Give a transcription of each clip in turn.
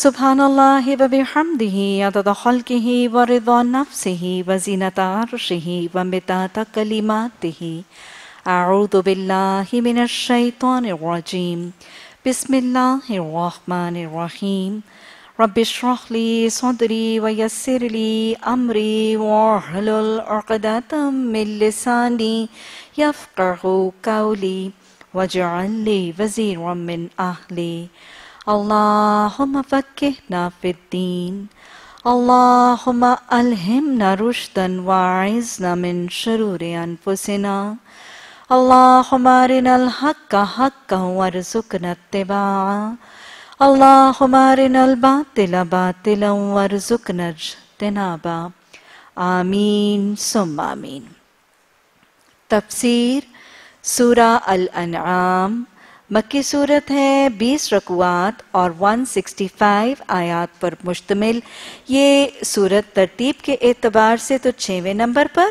سبحان الله وبحمده عدد خلقه ورضا نفسه وزينة عرشه ومداد كلماته أعوذ بالله من الشيطان الرجيم بسم الله الرحمن الرحيم رب اشرح لي صدري ويسر لي أمري واحلل عقدة من لساني يفقه قولي واجعل لي وزيرا من أهلي اللهم فكهنا في الدين اللهم ألهمنا رشدا وأعزنا من شرور أنفسنا اللهم أرنا الحق حقا وارزقنا اتباعه اللهم أرنا الباطل باطلا وارزقنا اجتنابا. آمين ثم آمين تفسیر سورہ الانعام. مکی صورت ہے بیس رکوات اور 165 آیات پر مشتمل۔ یہ صورت ترتیب کے اعتبار سے تو چھویں نمبر پر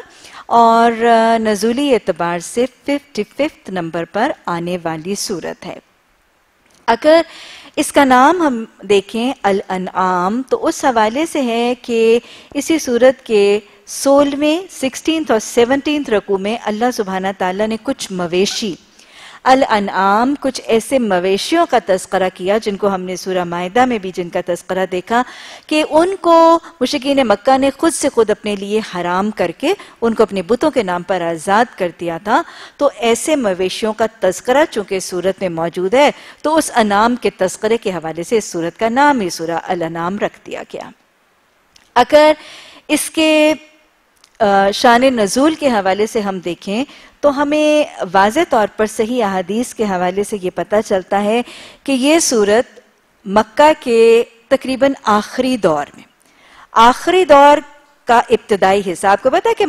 اور نزولی اعتبار سے ففٹی ففتھ نمبر پر آنے والی صورت ہے۔ اگر اس کا نام ہم دیکھیں الانعام تو اس حوالے سے ہے کہ اسی صورت کے سولہویں، سکسٹینتھ اور سیونٹینتھ رکو میں اللہ سبحانہ تعالیٰ نے کچھ مویشی الانعام کچھ ایسے مویشیوں کا تذکرہ کیا جن کو ہم نے سورہ معاہدہ میں بھی جن کا تذکرہ دیکھا کہ ان کو مشکین مکہ نے خود سے خود اپنے لیے حرام کر کے ان کو اپنے بتوں کے نام پر آزاد کر دیا تھا۔ تو ایسے مویشیوں کا تذکرہ چونکہ صورت میں موجود ہے، تو اس انعام کے تذکرے کے حوالے سے اس صورت کا نام ہی سورہ الانعام رکھ دیا گیا۔ اگر اس کے شان نزول کے حوالے سے ہم دیکھیں تو ہمیں واضح طور پر صحیح احادیث کے حوالے سے یہ پتہ چلتا ہے کہ یہ صورت مکہ کے تقریباً آخری دور میں، آخری دور کا ابتدائی حصہ آپ کو پتا ہے کہ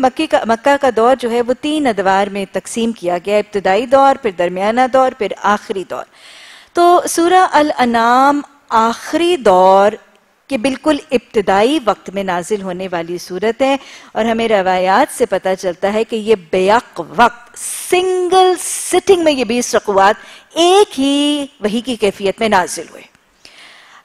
مکہ کا دور جو ہے وہ تین ادوار میں تقسیم کیا گیا، ابتدائی دور، پھر درمیانہ دور، پھر آخری دور۔ تو سورہ الانام آخری دور کہ بالکل ابتدائی وقت میں نازل ہونے والی صورت ہے اور ہمیں روایات سے پتا چلتا ہے کہ یہ بیق وقت، سنگل سٹنگ میں یہ بیس رقوات ایک ہی وہی کی کیفیت میں نازل ہوئے۔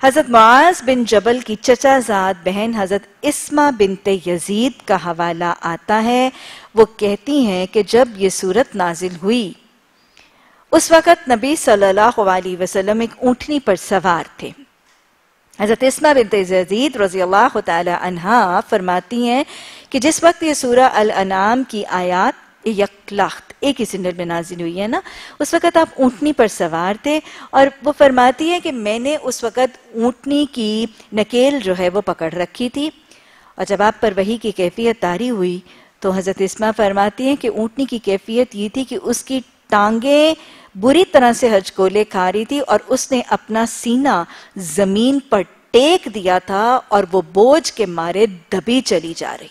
حضرت معاذ بن جبل کی چچا زاد بہن حضرت اسما بنت یزید کا حوالہ آتا ہے۔ وہ کہتی ہیں کہ جب یہ صورت نازل ہوئی، اس وقت نبی صلی اللہ علیہ وسلم ایک اونٹنی پر سوار تھے۔ حضرت اسما بنت زید رضی اللہ تعالی عنہ فرماتی ہیں کہ جس وقت یہ سورہ الانام کی آیات یک ایک ہی سنڈر میں نازل ہوئی ہے نا، اس وقت آپ اونٹنی پر سوار تھے اور وہ فرماتی ہے کہ میں نے اس وقت اونٹنی کی نکیل جو ہے وہ پکڑ رکھی تھی اور جب آپ پر وہی کی کیفیت تاری ہوئی تو حضرت اسما فرماتی ہیں کہ اونٹنی کی کیفیت یہ تھی کہ اس کی ٹانگیں بری طرح سے حج کولے کھا رہی تھی اور اس نے اپنا سینہ زمین پر ٹیک دیا تھا اور وہ بوجھ کے مارے دبی چلی جا رہی۔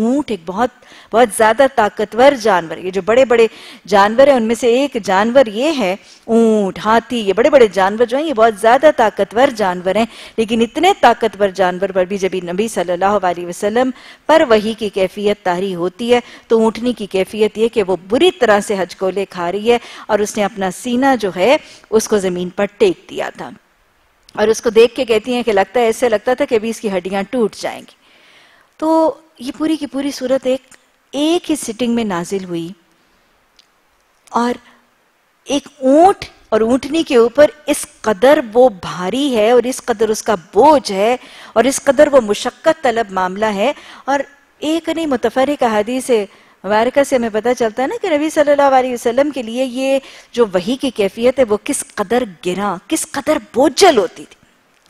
اونٹ ایک بہت بہت زیادہ طاقتور جانور، یہ جو بڑے بڑے جانور ہیں، ان میں سے ایک جانور یہ ہے، اونٹ، ہاتھی، یہ بڑے بڑے جانور جو ہیں، یہ بہت زیادہ طاقتور جانور ہیں۔ لیکن اتنے طاقتور جانور پر بھی جب نبی صلی اللہ علیہ وسلم پر وہی کی کیفیت تاری ہوتی ہے، تو اونٹنی کی کیفیت یہ کہ وہ بری طرح سے حج کو لے کھا رہی ہے اور اس نے اپنا سینہ جو ہے، اس کو زمین پر ٹیک دیا تھا۔ اور اس کو دیکھ کے کہتی ہیں کہ لگتا ہے، ایسے لگتا تھا کہ ابھی اس کی ہڈیاں ٹوٹ جائیں گی۔ تو یہ پوری کی پوری صورت ایک ایک ہی سٹنگ میں نازل ہوئی اور ایک اونٹ اور اونٹنی کے اوپر اس قدر وہ بھاری ہے اور اس قدر اس کا بوجھ ہے اور اس قدر وہ مشقت طلب معاملہ ہے اور ایک نہیں متفرق حدیث مبارکہ سے ہمیں پتہ چلتا ہے نا کہ نبی صلی اللہ علیہ وسلم کے لیے یہ جو وہی کی کیفیت ہے وہ کس قدر گرا کس قدر بوجھل ہوتی تھی۔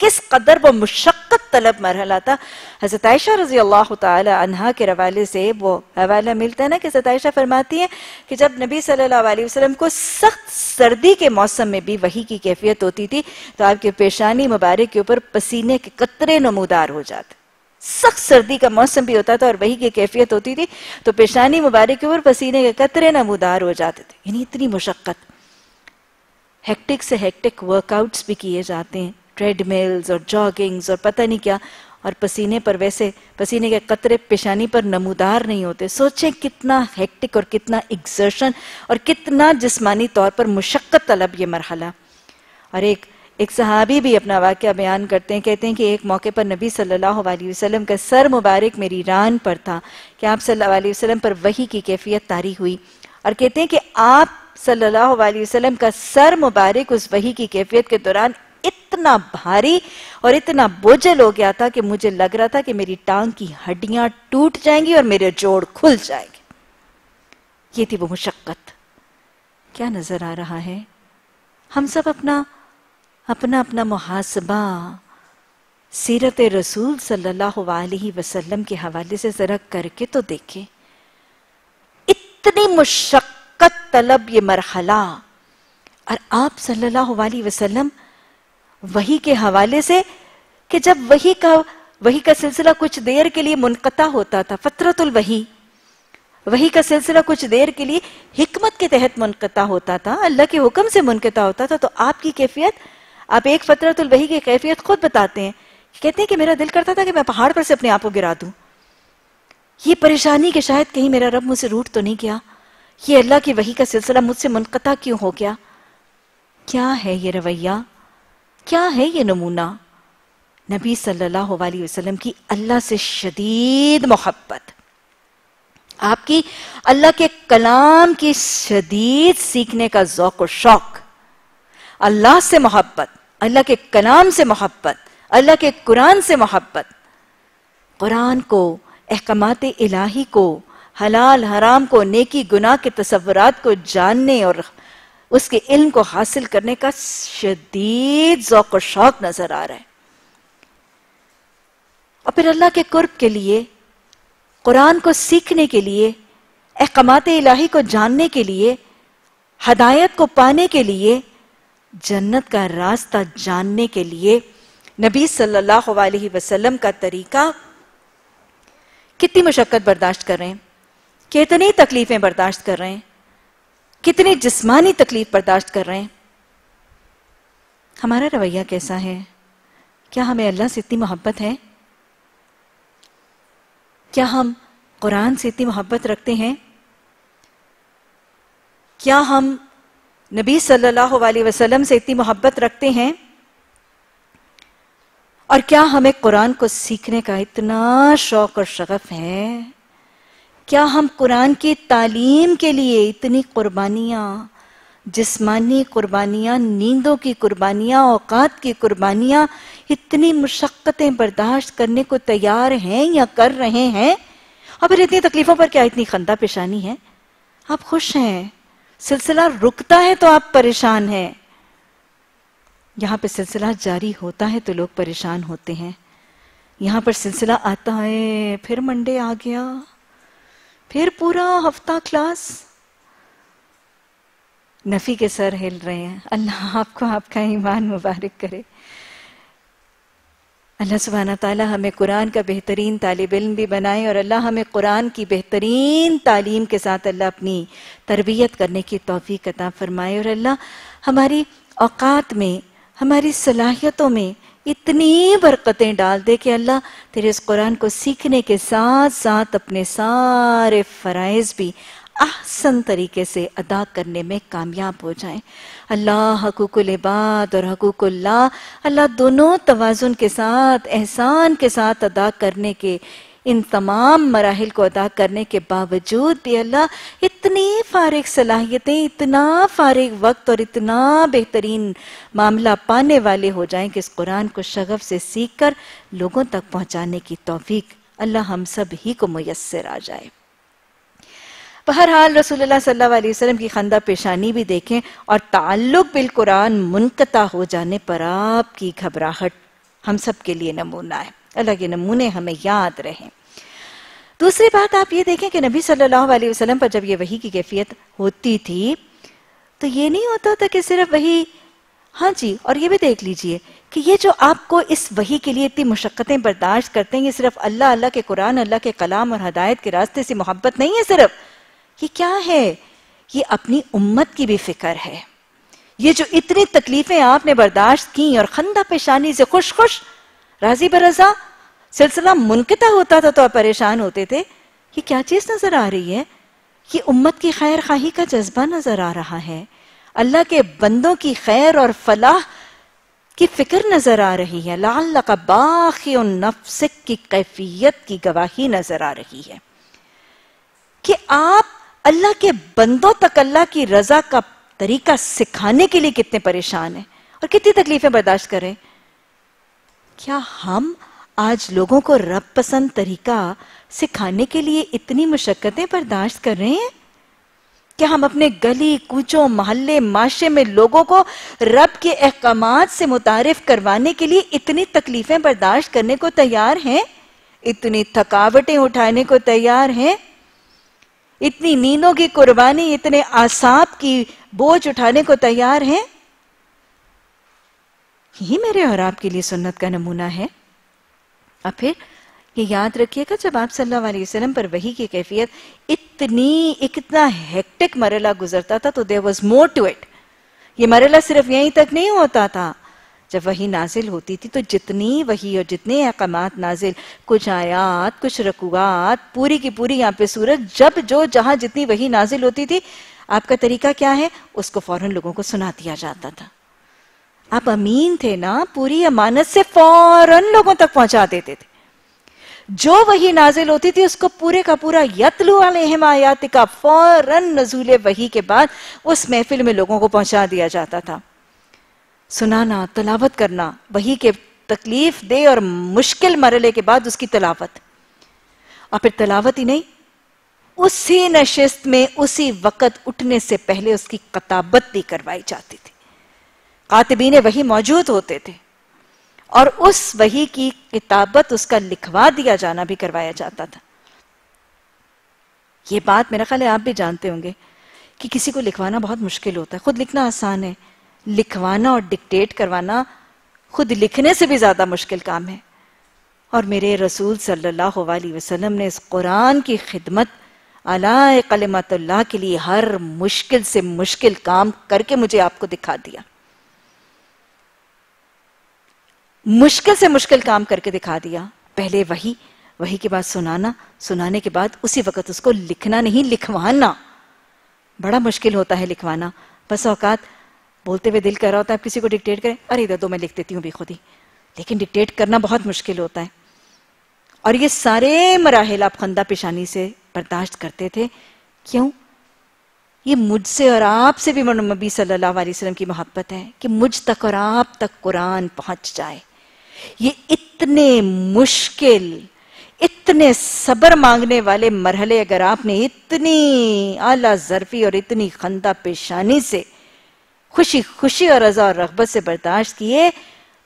کس قدر وہ مشقت طلب مرحلہ تھا۔ حضرت عائشہ رضی اللہ تعالی عنہ کے روالے سے وہ حوالہ ملتا ہے نا کہ حضرت عائشہ فرماتی ہیں کہ جب نبی صلی اللہ علیہ وسلم کو سخت سردی کے موسم میں بھی وہی کی کیفیت ہوتی تھی تو آپ کے پیشانی مبارک کے اوپر پسینے کے قطرے نمودار ہو جاتے۔ سخت سردی کا موسم بھی ہوتا تھا اور وہی کی کیفیت ہوتی تھی تو پیشانی مبارک کے اوپر پسینے کے قطرے نمودار ہو جاتے تھے۔ یعنی اتنی مشقت۔ ہیکٹک سے ہیکٹک ورک آؤٹس بھی کیے جاتے ہیں۔ ٹریڈ میلز اور جاگنگز اور پتہ نہیں کیا، اور پسینے پر ویسے پسینے کے قطرے پیشانی پر نمودار نہیں ہوتے۔ سوچیں کتنا ہیکٹک اور کتنا ایگزرشن اور کتنا جسمانی طور پر مشقت طلب یہ مرحلہ۔ اور ایک ایک صحابی بھی اپنا واقعہ بیان کرتے ہیں، کہتے ہیں کہ ایک موقع پر نبی صلی اللہ علیہ وسلم کا سر مبارک میری ران پر تھا کہ آپ صلی اللہ علیہ وسلم پر وہی کی کیفیت تاری ہوئی۔ اور کہتے ہیں کہ آپ صلی اللہ علیہ وسلم کا سر مبارک اس وہی کی کیفیت کے دوران اتنا بھاری اور اتنا بوجھل ہو گیا تھا کہ مجھے لگ رہا تھا کہ میری ٹانگ کی ہڈیاں ٹوٹ جائیں گی اور میرے جوڑ کھل جائیں گے۔ یہ تھی وہ مشقت۔ کیا نظر آ رہا ہے؟ ہم سب اپنا اپنا اپنا محاسبہ۔ سیرت رسول صلی اللہ علیہ وسلم کے حوالے سے ذرا کر کے تو دیکھیں۔ اتنی مشقت طلب یہ مرحلہ۔ اور آپ صلی اللہ علیہ وسلم وہی کے حوالے سے کہ جب وہی کا وہی کا سلسلہ کچھ دیر کے لیے منقطع ہوتا تھا، فطرت الوحی وہی کا سلسلہ کچھ دیر کے لیے حکمت کے تحت منقطع ہوتا تھا، اللہ کے حکم سے منقطع ہوتا تھا، تو آپ کی کیفیت، آپ ایک فطرت الوحی کی کیفیت خود بتاتے ہیں۔ کہتے ہیں کہ میرا دل کرتا تھا کہ میں پہاڑ پر سے اپنے آپ کو گرا دوں۔ یہ پریشانی کہ شاید کہیں میرا رب مجھ سے روٹ تو نہیں کیا یہ اللہ کی وحی کا سلسلہ مجھ سے منقطع کیوں ہو گیا؟ کیا ہے یہ رویہ؟ کیا ہے یہ نمونہ؟ نبی صلی اللہ علیہ وسلم کی اللہ سے شدید محبت۔ آپ کی اللہ کے کلام کی شدید سیکھنے کا ذوق و شوق۔ اللہ سے محبت، اللہ کے کلام سے محبت، اللہ کے قرآن سے محبت۔ قرآن کو، احکامات الہی کو، حلال حرام کو، نیکی گناہ کے تصورات کو جاننے اور اس کے علم کو حاصل کرنے کا شدید ذوق و شوق نظر آ رہا ہے۔ اور پھر اللہ کے قرب کے لیے، قرآن کو سیکھنے کے لیے، احکامات الہی کو جاننے کے لیے، ہدایت کو پانے کے لیے، جنت کا راستہ جاننے کے لیے نبی صلی اللہ علیہ وسلم کا طریقہ کتنی مشقت برداشت کر رہے ہیں، کتنی تکلیفیں برداشت کر رہے ہیں۔ کتنی جسمانی تکلیف برداشت کر رہے ہیں؟ ہمارا رویہ کیسا ہے؟ کیا ہمیں اللہ سے اتنی محبت ہے؟ کیا ہم قرآن سے اتنی محبت رکھتے ہیں؟ کیا ہم نبی صلی اللہ علیہ وسلم سے اتنی محبت رکھتے ہیں؟ اور کیا ہمیں قرآن کو سیکھنے کا اتنا شوق اور شغف ہے؟ کیا ہم قرآن کی تعلیم کے لیے اتنی قربانیاں؟ جسمانی قربانیاں، نیندوں کی قربانیاں، اوقات کی قربانیاں، اتنی مشقتیں برداشت کرنے کو تیار ہیں یا کر رہے ہیں؟ اور پھر اتنی تکلیفوں پر کیا اتنی خندہ پیشانی ہے؟ آپ خوش ہیں؟ سلسلہ رکتا ہے تو آپ پریشان ہیں۔ یہاں پہ سلسلہ جاری ہوتا ہے تو لوگ پریشان ہوتے ہیں۔ یہاں پر سلسلہ آتا ہے، پھر منڈے آ گیا۔ پھر پورا ہفتہ کلاس نفی کے سر ہل رہے ہیں۔ اللہ آپ کو، آپ کا ایمان مبارک کرے۔ اللہ سبحانہ تعالی ہمیں قرآن کا بہترین طالب علم بھی بنائے اور اللہ ہمیں قرآن کی بہترین تعلیم کے ساتھ اللہ اپنی تربیت کرنے کی توفیق عطا فرمائے اور اللہ ہماری اوقات میں، ہماری صلاحیتوں میں اتنی برکتیں ڈال دے کہ اللہ تیرے اس قرآن کو سیکھنے کے ساتھ ساتھ اپنے سارے فرائض بھی احسن طریقے سے ادا کرنے میں کامیاب ہو جائیں۔ اللہ حقوق العباد اور حقوق اللہ اللہ دونوں توازن کے ساتھ، احسان کے ساتھ ادا کرنے کے ان تمام مراحل کو ادا کرنے کے باوجود بھی اللہ اتنی فارغ صلاحیتیں، اتنا فارغ وقت اور اتنا بہترین معاملہ پانے والے ہو جائیں کہ اس قرآن کو شغف سے سیکھ کر لوگوں تک پہنچانے کی توفیق اللہ ہم سب ہی کو میسر آ جائے۔ بہرحال رسول اللہ صلی اللہ علیہ وسلم کی خندہ پیشانی بھی دیکھیں اور تعلق بالقرآن منقطع ہو جانے پر آپ کی گھبراہٹ ہم سب کے لیے نمونہ ہے۔ اللہ کے نمونے ہمیں یاد رہیں۔ دوسری بات آپ یہ دیکھیں کہ نبی صلی اللہ علیہ وسلم پر جب یہ وہی کی کیفیت ہوتی تھی، تو یہ نہیں ہوتا تھا کہ صرف وہی ہاں جی اور یہ بھی دیکھ لیجیے کہ یہ جو آپ کو اس وہی کے لیے اتنی مشقتیں برداشت کرتے ہیں، یہ صرف اللہ اللہ کے قرآن، اللہ کے کلام اور ہدایت کے راستے سے محبت نہیں ہے صرف۔ یہ کیا ہے؟ یہ اپنی امت کی بھی فکر ہے۔ یہ جو اتنی تکلیفیں آپ نے برداشت کی اور خندہ پیشانی سے خوش خوش راضی برضا، سلسلہ منقطع ہوتا تھا تو آپ پریشان ہوتے تھے یہ کیا چیز نظر آ رہی ہے؟ یہ امت کی خیر خواہی کا جذبہ نظر آ رہا ہے۔ اللہ کے بندوں کی خیر اور فلاح کی فکر نظر آ رہی ہے۔ لعلک باخی نفسک کی کیفیت کی گواہی نظر آ رہی ہے۔ کہ آپ اللہ کے بندوں تک اللہ کی رضا کا طریقہ سکھانے کے لیے کتنے پریشان ہیں اور کتنی تکلیفیں برداشت کریں۔ کیا ہم آج لوگوں کو رب پسند طریقہ سکھانے کے لیے اتنی مشقتیں برداشت کر رہے ہیں؟ کہ ہم اپنے گلی، کوچوں، محلے، معاشرے میں لوگوں کو رب کے احکامات سے متعارف کروانے کے لیے اتنی تکلیفیں برداشت کرنے کو تیار ہیں؟ اتنی تھکاوٹیں اٹھانے کو تیار ہیں؟ اتنی نیندوں کی قربانی، اتنے آساب کی بوجھ اٹھانے کو تیار ہیں؟ یہی میرے اور آپ کے لیے سنت کا نمونہ ہے۔ اور پھر یہ یاد رکھیے گا جب آپ صلی اللہ علیہ وسلم پر وہی کی کیفیت اتنی، اتنا ہیکٹک مرلہ گزرتا تھا تو there was more to it یہ مرلہ صرف یہیں تک نہیں ہوتا تھا۔ جب وہی نازل ہوتی تھی تو جتنی وہی اور جتنے احکامات نازل، کچھ آیات، کچھ رکوات پوری کی پوری یہاں پہ صورت، جب جو جہاں جتنی وہی نازل ہوتی تھی، آپ کا طریقہ کیا ہے؟ اس کو فوراً لوگوں کو سنا دیا جاتا تھا۔ آپ امین تھے نا پوری امانت سے فوراً لوگوں تک پہنچا دیتے تھے جو وہی نازل ہوتی تھی اس کو پورے کا پورا یتلو علیہم آیات کا فوراً نزول وہی کے بعد اس محفل میں لوگوں کو پہنچا دیا جاتا تھا سنانا تلاوت کرنا وہی کے تکلیف دے اور مشکل مرلے کے بعد اس کی تلاوت اور پھر تلاوت ہی نہیں اسی نشست میں اسی وقت اٹھنے سے پہلے اس کی قطابت بھی کروائی جاتی تھی قاتبین وہی موجود ہوتے تھے اور اس وہی کی کتابت اس کا لکھوا دیا جانا بھی کروایا جاتا تھا۔ یہ بات میرا خیال ہے آپ بھی جانتے ہوں گے کہ کسی کو لکھوانا بہت مشکل ہوتا ہے۔ خود لکھنا آسان ہے۔ لکھوانا اور ڈکٹیٹ کروانا خود لکھنے سے بھی زیادہ مشکل کام ہے۔ اور میرے رسول صلی اللہ علیہ وسلم نے اس قرآن کی خدمت علی قلمت اللہ کے لیے ہر مشکل سے مشکل کام کر کے مجھے آپ کو دکھا دیا۔ مشکل سے مشکل کام کر کے دکھا دیا۔ پہلے وہی وہی کے بعد سنانا، سنانے کے بعد اسی وقت اس کو لکھنا نہیں، لکھوانا۔ بڑا مشکل ہوتا ہے لکھوانا۔ بس اوقات بولتے ہوئے دل کر رہا ہوتا ہے آپ کسی کو ڈکٹیٹ کریں۔ ارے ادھر دو میں لکھ دیتی ہوں بھی خود ہی لیکن ڈکٹیٹ کرنا بہت مشکل ہوتا ہے۔ اور یہ سارے مراحل آپ خندہ پیشانی سے برداشت کرتے تھے۔ کیوں؟ یہ مجھ سے اور آپ سے بھی نبی صلی اللہ علیہ وسلم کی محبت ہے کہ مجھ تک اور آپ تک قرآن پہنچ جائے۔ یہ اتنے مشکل، اتنے صبر مانگنے والے مرحلے اگر آپ نے اتنی اعلیٰ ظرفی اور اتنی خندہ پیشانی سے خوشی خوشی اور رضا اور رغبت سے برداشت کیے،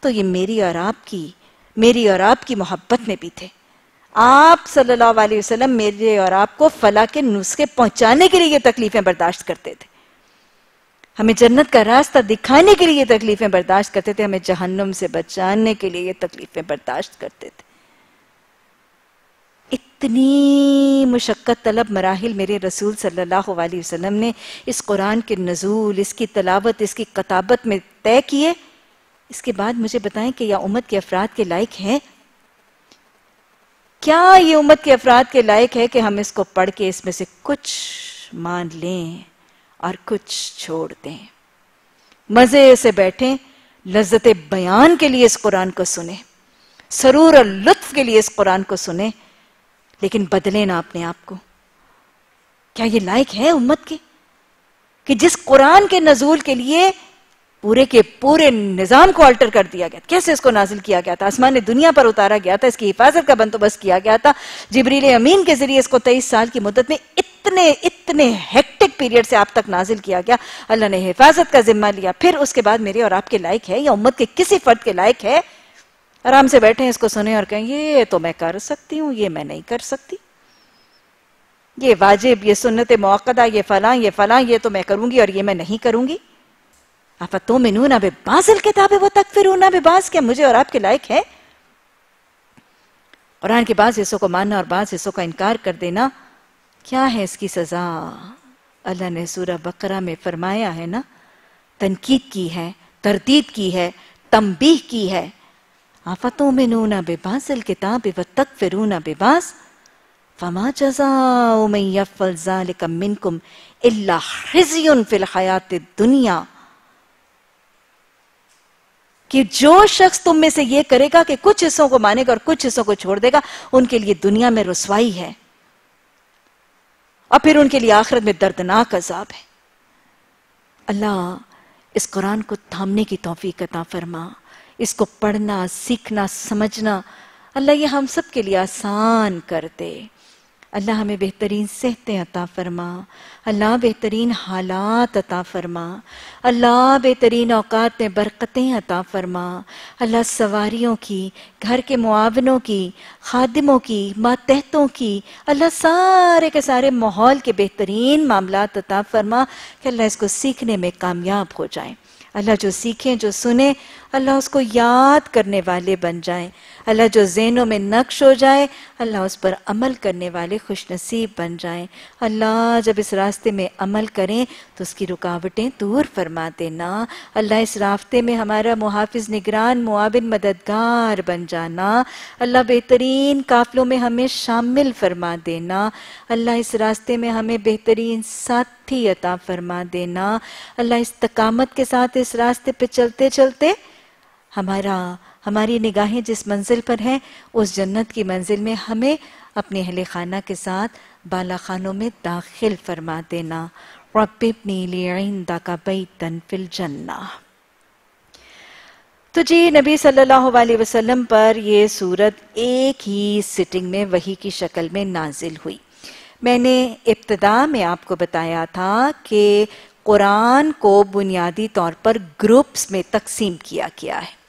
تو یہ میری اور آپ کی، میری اور آپ کی محبت میں بھی تھے۔ آپ صلی اللہ علیہ وسلم میرے اور آپ کو فلاح کے نسخے پہنچانے کے لیے یہ تکلیفیں برداشت کرتے تھے۔ ہمیں جنت کا راستہ دکھانے کے لیے یہ تکلیفیں برداشت کرتے تھے، ہمیں جہنم سے بچانے کے لیے یہ تکلیفیں برداشت کرتے تھے۔ اتنی مشقت طلب مراحل میرے رسول صلی اللہ علیہ وسلم نے اس قرآن کے نزول، اس کی تلاوت، اس کی کتابت میں طے کیے۔ اس کے بعد مجھے بتائیں کہ یہ امت کے افراد کے لائق ہیں؟ کیا یہ امت کے افراد کے لائق ہے کہ ہم اس کو پڑھ کے اس میں سے کچھ مان لیں؟ اور کچھ چھوڑ دیں۔ مزے سے بیٹھیں، لذت بیان کے لیے اس قرآن کو سنیں۔ سرور اور لطف کے لیے اس قرآن کو سنیں۔ لیکن بدلیں نا اپنے آپ کو۔ کیا یہ لائق ہے امت کے؟ کہ جس قرآن کے نزول کے لیے پورے کے پورے نظام کو الٹر کر دیا گیا کیسے اس کو نازل کیا گیا تھا؟ آسمان دنیا پر اتارا گیا تھا، اس کی حفاظت کا بندوبست کیا گیا تھا۔ جبریل امین کے ذریعے اس کو تیئیس سال کی مدت میں اتنے اتنے ہیکٹک پیریڈ سے آپ تک نازل کیا گیا۔ اللہ نے حفاظت کا ذمہ لیا۔ پھر اس کے بعد میرے اور آپ کے لائق ہے یا امت کے کسی فرد کے لائق ہے؟ آرام سے بیٹھیں، اس کو سنیں اور کہیں، یہ تو میں کر سکتی ہوں، یہ میں نہیں کر سکتی۔ یہ واجب، یہ سنت موقع یہ فلاں یہ فلاں، یہ تو میں کروں گی اور یہ میں نہیں کروں گی۔ افتومنون ببعض الکتاب و تکفرون ببعض کیا مجھے اور آپ کے لائق ہے قرآن کے بعض حصوں کو ماننا اور بعض حصوں کا انکار کر دینا، کیا ہے اس کی سزا؟ اللہ نے سورہ بقرہ میں فرمایا ہے نا، تنقید کی ہے، تردید کی ہے تنبیح کی ہے۔ افتومنون ببعض الکتاب و تکفرون ببعض فما جزاء من يفعل ذلك منكم الا خزي في الحياة الدنيا کہ جو شخص تم میں سے یہ کرے گا کہ کچھ حصوں کو مانے گا اور کچھ حصوں کو چھوڑ دے گا، ان کے لیے دنیا میں رسوائی ہے۔ اور پھر ان کے لیے آخرت میں دردناک عذاب ہے۔ اللہ اس قرآن کو تھامنے کی توفیق عطا فرما۔ اس کو پڑھنا، سیکھنا، سمجھنا، اللہ یہ ہم سب کے لیے آسان کر دے۔ اللہ ہمیں بہترین صحتیں عطا فرما۔ اللہ بہترین حالات عطا فرما۔ اللہ بہترین اوقات میں برکتیں عطا فرما۔ اللہ سواریوں کی، گھر کے معاونوں کی، خادموں کی، ماتحتوں کی، اللہ سارے کے سارے ماحول کے بہترین معاملات عطا فرما کہ اللہ اس کو سیکھنے میں کامیاب ہو جائیں۔ اللہ جو سیکھیں، جو سنیں اللہ اس کو یاد کرنے والے بن جائیں۔ اللہ جو ذہنوں میں نقش ہو جائے، اللہ اس پر عمل کرنے والے خوش نصیب بن جائیں۔ اللہ جب اس راستے میں عمل کریں تو اس کی رکاوٹیں دور فرما دینا۔ اللہ اس راستے میں ہمارا محافظ نگران، معاون مددگار بن جانا۔ اللہ بہترین قافلوں میں ہمیں شامل فرما دینا۔ اللہ اس راستے میں ہمیں بہترین ساتھی عطا فرما دینا۔ اللہ استقامت کے ساتھ اس راستے پہ چلتے چلتے ہمارا، ہماری نگاہیں جس منزل پر ہیں، اس جنت کی منزل میں ہمیں اپنے اہل خانہ کے ساتھ بالا خانوں میں داخل فرما دینا۔ رب ابنی کا بیتن فی الجنہ۔ تو جی نبی صلی اللہ علیہ وسلم پر یہ صورت ایک ہی سٹنگ میں، وہی کی شکل میں نازل ہوئی۔ میں نے ابتدا میں آپ کو بتایا تھا کہ قرآن کو بنیادی طور پر گروپس میں تقسیم کیا کیا ہے۔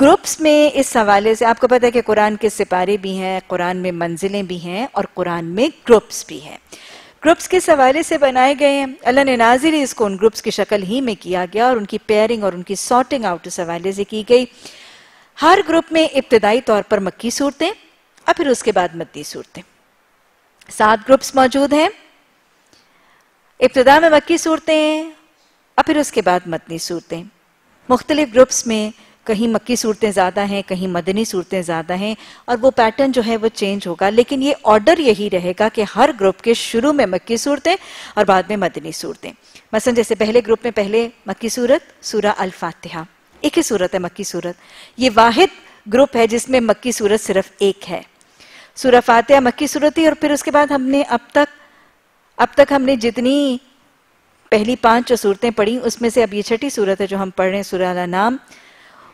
گروپس میں اس حوالے سے آپ کو پتا ہے کہ قرآن کے سپارے بھی ہیں، قرآن میں منزلیں بھی ہیں اور قرآن میں گروپس بھی ہیں۔ گروپس کے حوالے سے بنائے گئے ہیں۔ اللہ نے نازل اس کو ان گروپس کی شکل ہی میں کیا گیا اور ان کی پیئرنگ اور ان کی سارٹنگ آؤٹ اس حوالے سے کی گئی۔ ہر گروپ میں ابتدائی طور پر مکی صورتیں اور پھر اس کے بعد مدی صورتیں۔ سات گروپس موجود ہیں۔ ابتدا میں مکی صورتیں اور پھر اس کے بعد مدنی صورتیں۔ مختلف گروپس میں کہیں مکی صورتیں زیادہ ہیں، کہیں مدنی صورتیں زیادہ ہیں، اور وہ پیٹرن جو ہے وہ چینج ہوگا۔ لیکن یہ آرڈر یہی رہے گا کہ ہر گروپ کے شروع میں مکی صورتیں اور بعد میں مدنی صورتیں۔ مثلا جیسے پہلے گروپ میں پہلے مکی صورت، سورہ الفاتحہ۔ ایک ہی صورت ہے مکی صورت۔ یہ واحد گروپ ہے جس میں مکی صورت صرف ایک ہے۔ سورہ فاتحہ مکی صورت ہی، اور پھر اس کے بعد ہم نے اب تک اب تک ہم نے جتنی پہلی پانچ جو صورتیں پڑھی، اس میں سے اب یہ چھٹی صورت ہے جو ہم پڑھ رہے ہیں، سورہ الانام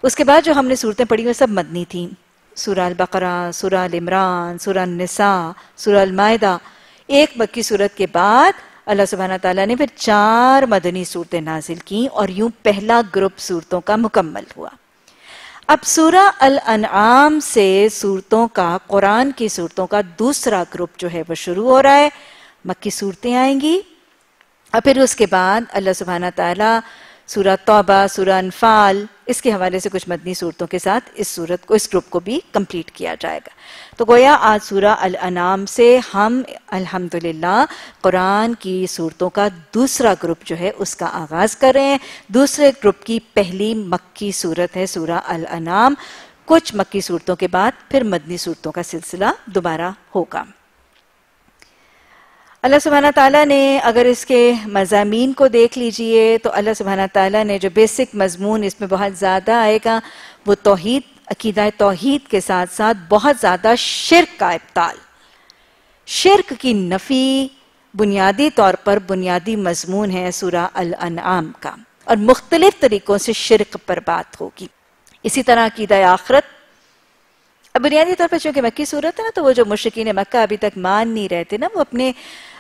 اس کے بعد جو ہم نے صورتیں پڑھی وہ سب مدنی تھیں۔ سورہ البقرہ، سورہ العمران سورہ النساء سورہ المائدہ ایک مکی صورت کے بعد اللہ سبحانہ تعالیٰ نے پھر چار مدنی صورتیں نازل کی اور یوں پہلا گروپ صورتوں کا مکمل ہوا۔ اب سورہ الانعام سے صورتوں کا، قرآن کی صورتوں کا دوسرا گروپ جو ہے وہ شروع ہو رہا ہے۔ مکی صورتیں آئیں گی۔ اور پھر اس کے بعد اللہ سبحانہ تعالیٰ سورہ توبہ، سورہ انفال، اس کے حوالے سے کچھ مدنی صورتوں کے ساتھ اس صورت کو، اس گروپ کو بھی کمپلیٹ کیا جائے گا۔ تو گویا آج سورہ الانام سے ہم الحمدللہ قرآن کی صورتوں کا دوسرا گروپ جو ہے، اس کا آغاز کر رہے ہیں۔ دوسرے گروپ کی پہلی مکی صورت ہے سورہ الانام کچھ مکی صورتوں کے بعد پھر مدنی صورتوں کا سلسلہ دوبارہ ہوگا۔ اللہ سبحانہ تعالیٰ نے اگر اس کے مضامین کو دیکھ لیجیے تو اللہ سبحانہ تعالیٰ نے جو بیسک مضمون اس میں بہت زیادہ آئے گا، وہ توحید، عقیدہ توحید کے ساتھ ساتھ بہت زیادہ شرک کا ابتال شرک کی نفی بنیادی طور پر بنیادی مضمون ہے سورہ الانعام کا، اور مختلف طریقوں سے شرک پر بات ہوگی۔ اسی طرح عقیدہ آخرت۔ اب بنیادی طور پر چونکہ مکی صورت ہے نا، تو وہ جو مشکین مکہ ابھی تک مان نہیں رہتے نا، وہ اپنے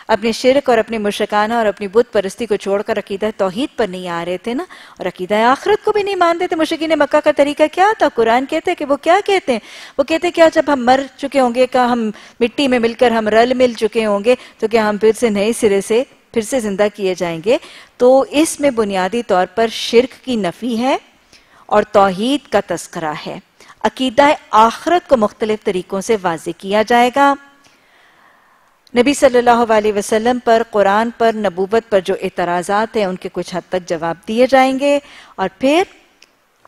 اپنے شرک اور اپنی مشکانہ اور اپنی بت پرستی کو چھوڑ کر عقیدہ توحید پر نہیں آ رہے تھے نا؟ اور عقیدہ آخرت کو بھی نہیں مانتے تھے۔ مشکین مکہ کا طریقہ کیا تھا؟ قرآن کہتے ہیں کہ وہ کیا کہتے ہیں؟ وہ کہتے ہیں کیا جب ہم مر چکے ہوں گے کہ ہم مٹی میں مل کر ہم رل مل چکے ہوں گے، تو کیا ہم پھر سے نئے سرے سے پھر سے زندہ کیے جائیں گے؟ تو اس میں بنیادی طور پر شرک کی نفی ہے اور توحید کا تذکرہ ہے۔ عقیدہ آخرت کو مختلف طریقوں سے واضح کیا جائے گا۔ نبی صلی اللہ علیہ وسلم پر قرآن پر نبوت پر جو اعتراضات ہیں، ان کے کچھ حد تک جواب دیے جائیں گے۔ اور پھر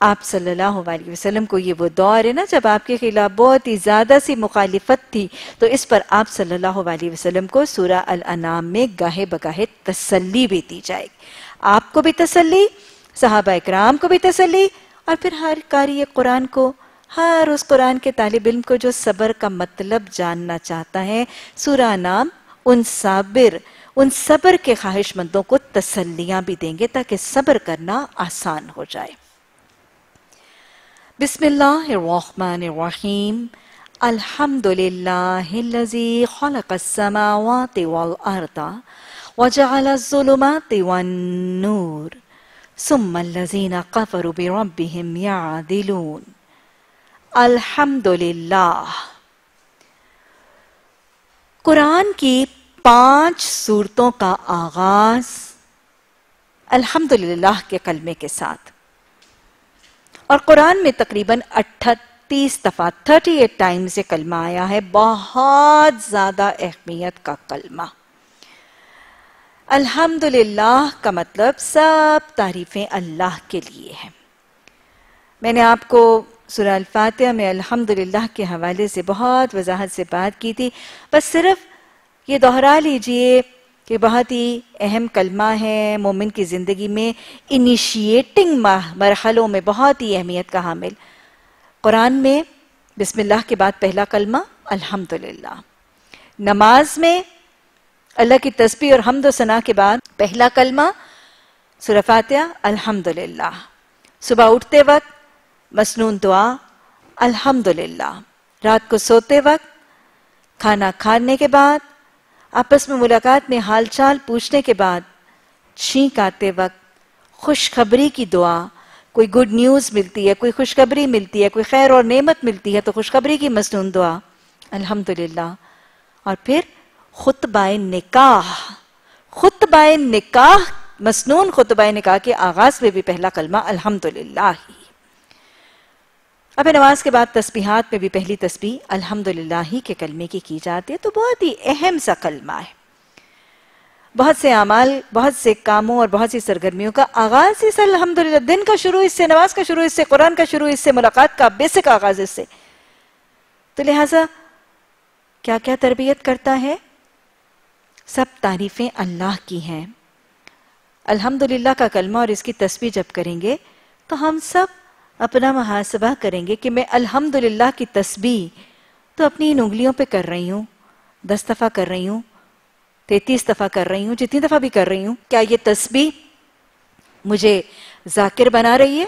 آپ صلی اللہ علیہ وسلم کو یہ وہ دور ہے نا، جب آپ کے خلاف بہت ہی زیادہ سی مخالفت تھی، تو اس پر آپ صلی اللہ علیہ وسلم کو سورہ الانام میں گاہے بگاہے تسلی بھی دی جائے گی۔ آپ کو بھی تسلی، صحابہ اکرام کو بھی تسلی، اور پھر ہر قاری قرآن کو ہر اس قرآن کے طالب علم کو جو صبر کا مطلب جاننا چاہتا ہے، سورہ نام، ان صابر، ان صبر کے خواہش مندوں کو تسلیاں بھی دیں گے تاکہ صبر کرنا آسان ہو جائے۔ بسم اللہ الرحمن الرحیم۔ الحمد للہ خلق السماوات والارض وجعل الظلمات والنور ثم الذين كفروا بربهم يعدلون الحمد للہ قرآن کی پانچ صورتوں کا آغاز الحمدللہ کے کلمے کے ساتھ۔ اور قرآن میں تقریباً اٹھتیس دفعہ تھرٹی ایٹ ٹائم سے کلمہ آیا ہے، بہت زیادہ اہمیت کا کلمہ۔ الحمدللہ کا مطلب سب تعریفیں اللہ کے لیے ہیں۔ میں نے آپ کو سورہ الفاتحہ میں الحمدللہ کے حوالے سے بہت وضاحت سے بات کی تھی۔ بس صرف یہ دہرا لیجیے کہ بہت ہی اہم کلمہ ہے مومن کی زندگی میں انیشیٹنگ مرحلوں میں بہت ہی اہمیت کا حامل۔ قرآن میں بسم اللہ کے بعد پہلا کلمہ الحمدللہ۔ نماز میں اللہ کی تسبیح اور حمد و ثنا کے بعد پہلا کلمہ سورہ فاتحہ الحمدللہ۔ صبح اٹھتے وقت مسنون دعا، الحمدللہ۔ رات کو سوتے وقت، کھانا کھانے کے بعد، آپس میں ملاقات میں حال چال پوچھنے کے بعد، چھینک آتے وقت خوشخبری کی دعا۔ کوئی گڈ نیوز ملتی ہے، کوئی خوشخبری ملتی ہے، کوئی خیر اور نعمت ملتی ہے، تو خوشخبری کی مسنون دعا۔ الحمدللہ۔ اور پھر خطبہ نکاح۔ خطبہ نکاح، مسنون خطبہ نکاح کے آغاز میں بھی پہلا کلمہ الحمدللہ ہی۔ اب نماز کے بعد تسبیحات میں بھی پہلی تسبیح الحمدللہ ہی کے کلمے کی کی جاتی ہے، تو بہت ہی اہم سا کلمہ ہے۔ بہت سے اعمال، بہت سے کاموں اور بہت سی سرگرمیوں کا آغاز اس الحمدللہ دن کا شروع، اس سے نماز کا شروع، اس سے قرآن کا شروع، اس سے ملاقات کا بیسک آغاز اس سے۔ تو لہٰذا کیا کیا تربیت کرتا ہے؟ سب تعریفیں اللہ کی ہیں۔ الحمدللہ کا کلمہ اور اس کی تسبیح جب کریں گے تو ہم سب اپنا محاسبہ کریں گے کہ میں الحمدللہ کی تسبیح تو اپنی ان انگلیوں پہ کر رہی ہوں، دس دفعہ کر رہی ہوں، تینتیس دفعہ کر رہی ہوں، جتنی دفعہ بھی کر رہی ہوں، کیا یہ تسبیح مجھے ذاکر بنا رہی ہے؟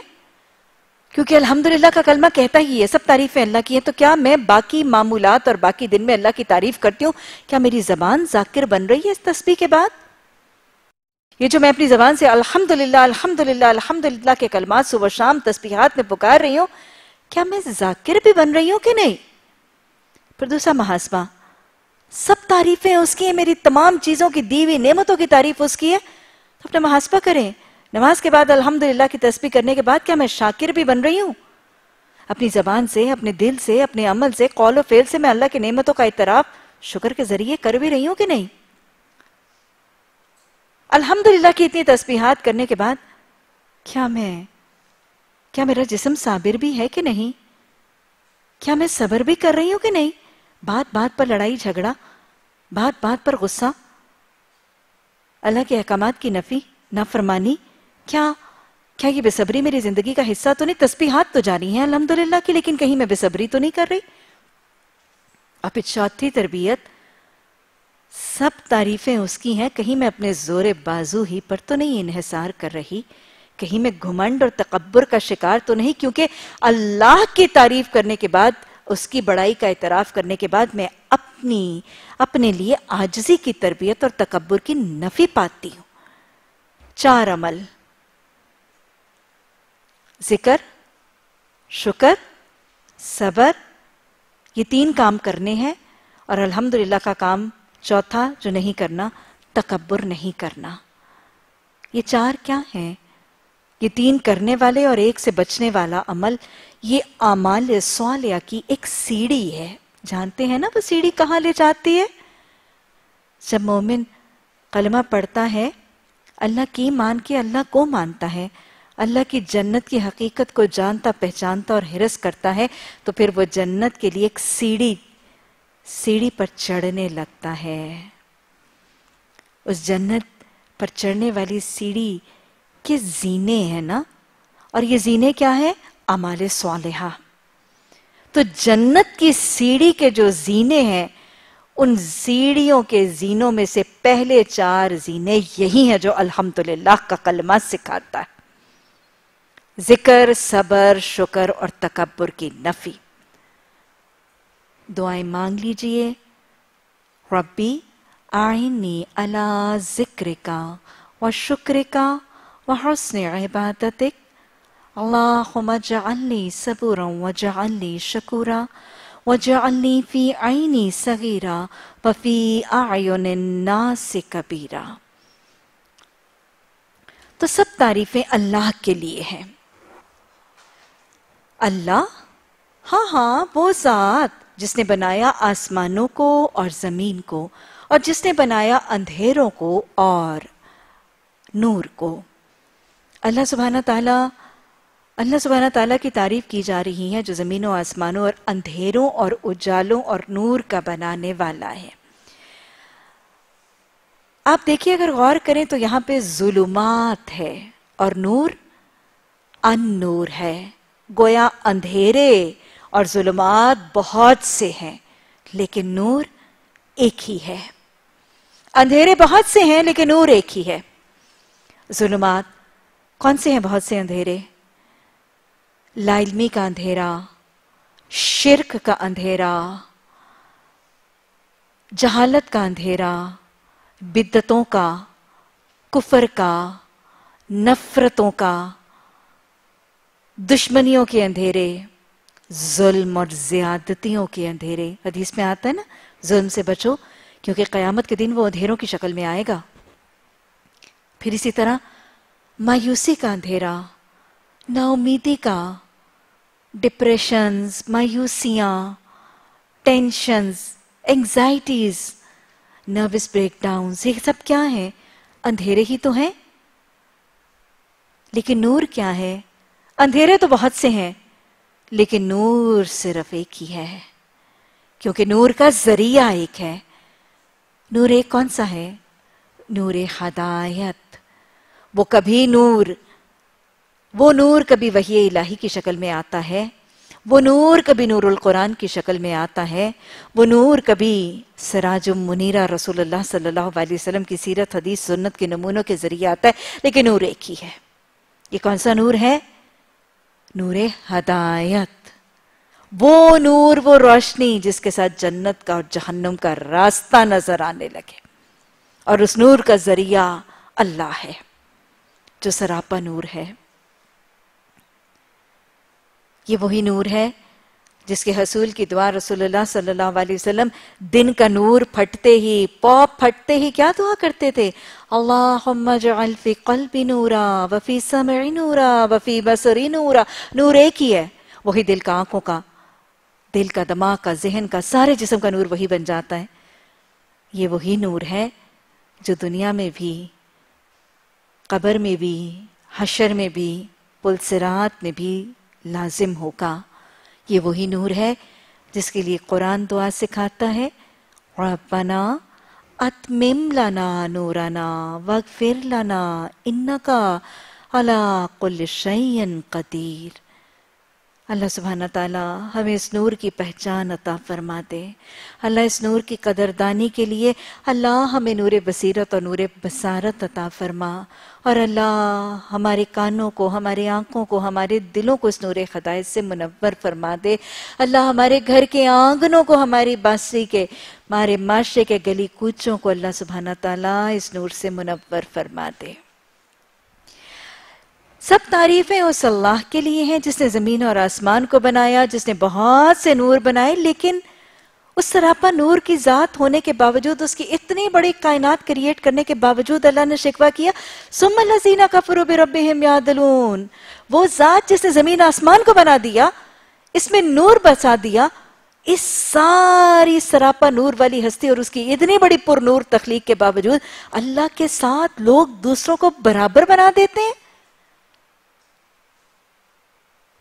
کیونکہ الحمدللہ کا کلمہ کہتا ہی ہے، سب تعریفیں اللہ کی ہیں، تو کیا میں باقی معمولات اور باقی دن میں اللہ کی تعریف کرتی ہوں؟ کیا میری زبان ذاکر بن رہی ہے اس تسبیح کے بعد؟ یہ جو میں اپنی زبان سے الحمدللہ الحمدللہ الحمدللہ کے کلمات صبح شام تسبیحات میں پکار رہی ہوں، کیا میں ذاکر بھی بن رہی ہوں کہ نہیں؟ پھر دوسرا محاسبہ، سب تعریفیں اس کی ہیں، میری تمام چیزوں کی دیوی نعمتوں کی تعریف اس کی ہے۔ تو اپنا محاسبہ کریں۔ نماز کے بعد الحمدللہ کی تسبیح کرنے کے بعد کیا میں شاکر بھی بن رہی ہوں؟ اپنی زبان سے، اپنے دل سے، اپنے عمل سے، قول و فیل سے میں اللہ کی نعمتوں کا اعتراف، شکر کے ذریعے کر بھی رہی ہوں کہ نہیں؟ الحمدللہ کی اتنی تسبیحات کرنے کے بعد کیا میں، کیا میرا جسم صابر بھی ہے کہ نہیں؟ کیا میں صبر بھی کر رہی ہوں کہ نہیں؟ بات بات پر لڑائی جھگڑا، بات بات پر غصہ۔ اللہ کے احکامات کی نفی، نافرمانی، کیا کیا یہ بے صبری میری زندگی کا حصہ تو نہیں؟ تسبیحات تو جاری ہیں الحمدللہ کی، لیکن کہیں میں بے صبری تو نہیں کر رہی؟ اب چوتھی تربیت۔ سب تعریفیں اس کی ہیں، کہیں میں اپنے زور بازو ہی پر تو نہیں انحصار کر رہی، کہیں میں گھمنڈ اور تقبر کا شکار تو نہیں، کیونکہ اللہ کی تعریف کرنے کے بعد، اس کی بڑائی کا اعتراف کرنے کے بعد میں اپنی، اپنے لیے آجزی کی تربیت اور تکبر کی نفی پاتی ہوں۔ چار عمل۔ ذکر، شکر، صبر، یہ تین کام کرنے ہیں اور الحمدللہ کا کام چوتھا جو نہیں کرنا، تکبر نہیں کرنا۔ یہ چار کیا ہیں؟ یہ تین کرنے والے اور ایک سے بچنے والا عمل، یہ اعمال سوالیہ کی ایک سیڑھی ہے۔ جانتے ہیں نا وہ سیڑھی کہاں لے جاتی ہے؟ جب مومن کلمہ پڑھتا ہے، اللہ کی مان کے اللہ کو مانتا ہے۔ اللہ کی جنت کی حقیقت کو جانتا، پہچانتا اور حرس کرتا ہے، تو پھر وہ جنت کے لیے ایک سیڑھی سیڑھی پر چڑھنے لگتا ہے۔ اس جنت پر چڑھنے والی سیڑھی کے زینے ہیں نا؟ اور یہ زینے کیا ہیں؟ امال صالحہ۔ تو جنت کی سیڑھی کے جو زینے ہیں، ان سیڑھیوں کے زینوں میں سے پہلے چار زینے یہی ہیں جو الحمدللہ کا کلمہ سکھاتا ہے۔ ذکر، صبر، شکر اور تکبر کی نفی۔ دعائیں مانگ لیجیے۔ ربی آئینی علا ذکر کا و شکر کا و حسن عبادتک۔ اللہم جعلنی صبورا و شکورا وجعلنی فی عینی صغیرہ وفی اعین الناس کبیرہ تو سب تعریفیں اللہ کے لیے ہیں۔ اللہ؟ ہاں ہاں وہ ذات۔ جس نے بنایا آسمانوں کو اور زمین کو، اور جس نے بنایا اندھیروں کو اور نور کو۔ اللہ سبحانہ تعالیٰ، اللہ سبحانہ تعالیٰ کی تعریف کی جا رہی ہے جو زمین و آسمانوں اور اندھیروں اور اجالوں اور نور کا بنانے والا ہے۔ آپ دیکھیے، اگر غور کریں تو یہاں پہ ظلمات ہے اور نور ان نور ہے۔ گویا اندھیرے اور ظلمات بہت سے ہیں، لیکن نور ایک ہی ہے۔ اندھیرے بہت سے ہیں، لیکن نور ایک ہی ہے۔ ظلمات کون سے ہیں بہت سے اندھیرے؟ لا علمی کا اندھیرا، شرک کا اندھیرا، جہالت کا اندھیرا بدتوں کا، کفر کا، نفرتوں کا، دشمنیوں کے اندھیرے۔ ظلم اور زیادتیوں کے اندھیرے۔ حدیث میں آتا ہے نا، ظلم سے بچو، کیونکہ قیامت کے دن وہ اندھیروں کی شکل میں آئے گا۔ پھر اسی طرح، مایوسی کا اندھیرا نا امیدی کا ڈپریشنز مایوسیاں tensions anxieties nervous breakdowns یہ سب کیا ہیں؟ اندھیرے ہی تو ہیں۔ لیکن نور کیا ہے؟ اندھیرے تو بہت سے ہیں۔ لیکن نور صرف ایک ہی ہے، کیونکہ نور کا ذریعہ ایک ہے۔ نور ایک کون سا ہے؟ نور ہدایت۔ وہ کبھی نور، وہ نور کبھی وحی الہی کی شکل میں آتا ہے۔ وہ نور کبھی نور القرآن کی شکل میں آتا ہے۔ وہ نور کبھی سراج منیرہ رسول اللہ صلی اللہ علیہ وسلم کی سیرت، حدیث، سنت کے نمونوں کے ذریعے آتا ہے، لیکن نور ایک ہی ہے۔ یہ کون سا نور ہے؟ نور ہدایت۔ وہ نور، وہ روشنی جس کے ساتھ جنت کا اور جہنم کا راستہ نظر آنے لگے۔ اور اس نور کا ذریعہ اللہ ہے، جو سراپا نور ہے۔ یہ وہی نور ہے جس کے حصول کی دعا رسول اللہ صلی اللہ علیہ وسلم دن کا نور پھٹتے ہی، پاپ پھٹتے ہی کیا دعا کرتے تھے؟ اللہم جعل فی قلبی نورا وفی سمعی نورا وفی بصری نورا۔ نور ایک ہی ہے، وہی دل کا آنکھوں کا، دل کا دماغ کا، ذہن کا، سارے جسم کا نور وہی بن جاتا ہے۔ یہ وہی نور ہے جو دنیا میں بھی، قبر میں بھی، حشر میں بھی، پلسرات میں بھی لازم ہوگا۔ یہ وہی نور ہے جس کے لیے قرآن دعا سکھاتا ہے۔ ربنا اتمم لنا نورنا وغفر لنا انکا علا قل شیئن قدیر اللہ سبحانہ تعالیٰ ہمیں اس نور کی پہچان عطا فرما دے اللہ اس نور کی قدردانی کے لیے اللہ ہمیں نور بصیرت اور نور بصارت عطا فرما۔ اور اللہ ہمارے کانوں کو، ہمارے آنکھوں کو، ہمارے دلوں کو اس نور خدایت سے منور فرما دے اللہ ہمارے گھر کے آنگنوں کو، ہماری باسی کے، ہمارے معاشرے کے گلی کوچوں کو اللہ سبحانہ تعالیٰ اس نور سے منور فرما دے سب تعریفیں اس اللہ کے لیے ہیں جس نے زمین اور آسمان کو بنایا، جس نے بہت سے نور بنائے، لیکن اس سراپا نور کی ذات ہونے کے باوجود، اس کی اتنی بڑی کائنات کریٹ کرنے کے باوجود اللہ نے شکوہ کیا سم اللہ کفروا بربہم یادلون وہ ذات جس نے زمین آسمان کو بنا دیا، اس میں نور بسا دیا، اس ساری سراپا نور والی ہستی اور اس کی اتنی بڑی پر نور تخلیق کے باوجود، اللہ کے ساتھ لوگ دوسروں کو برابر بنا دیتے ہیں۔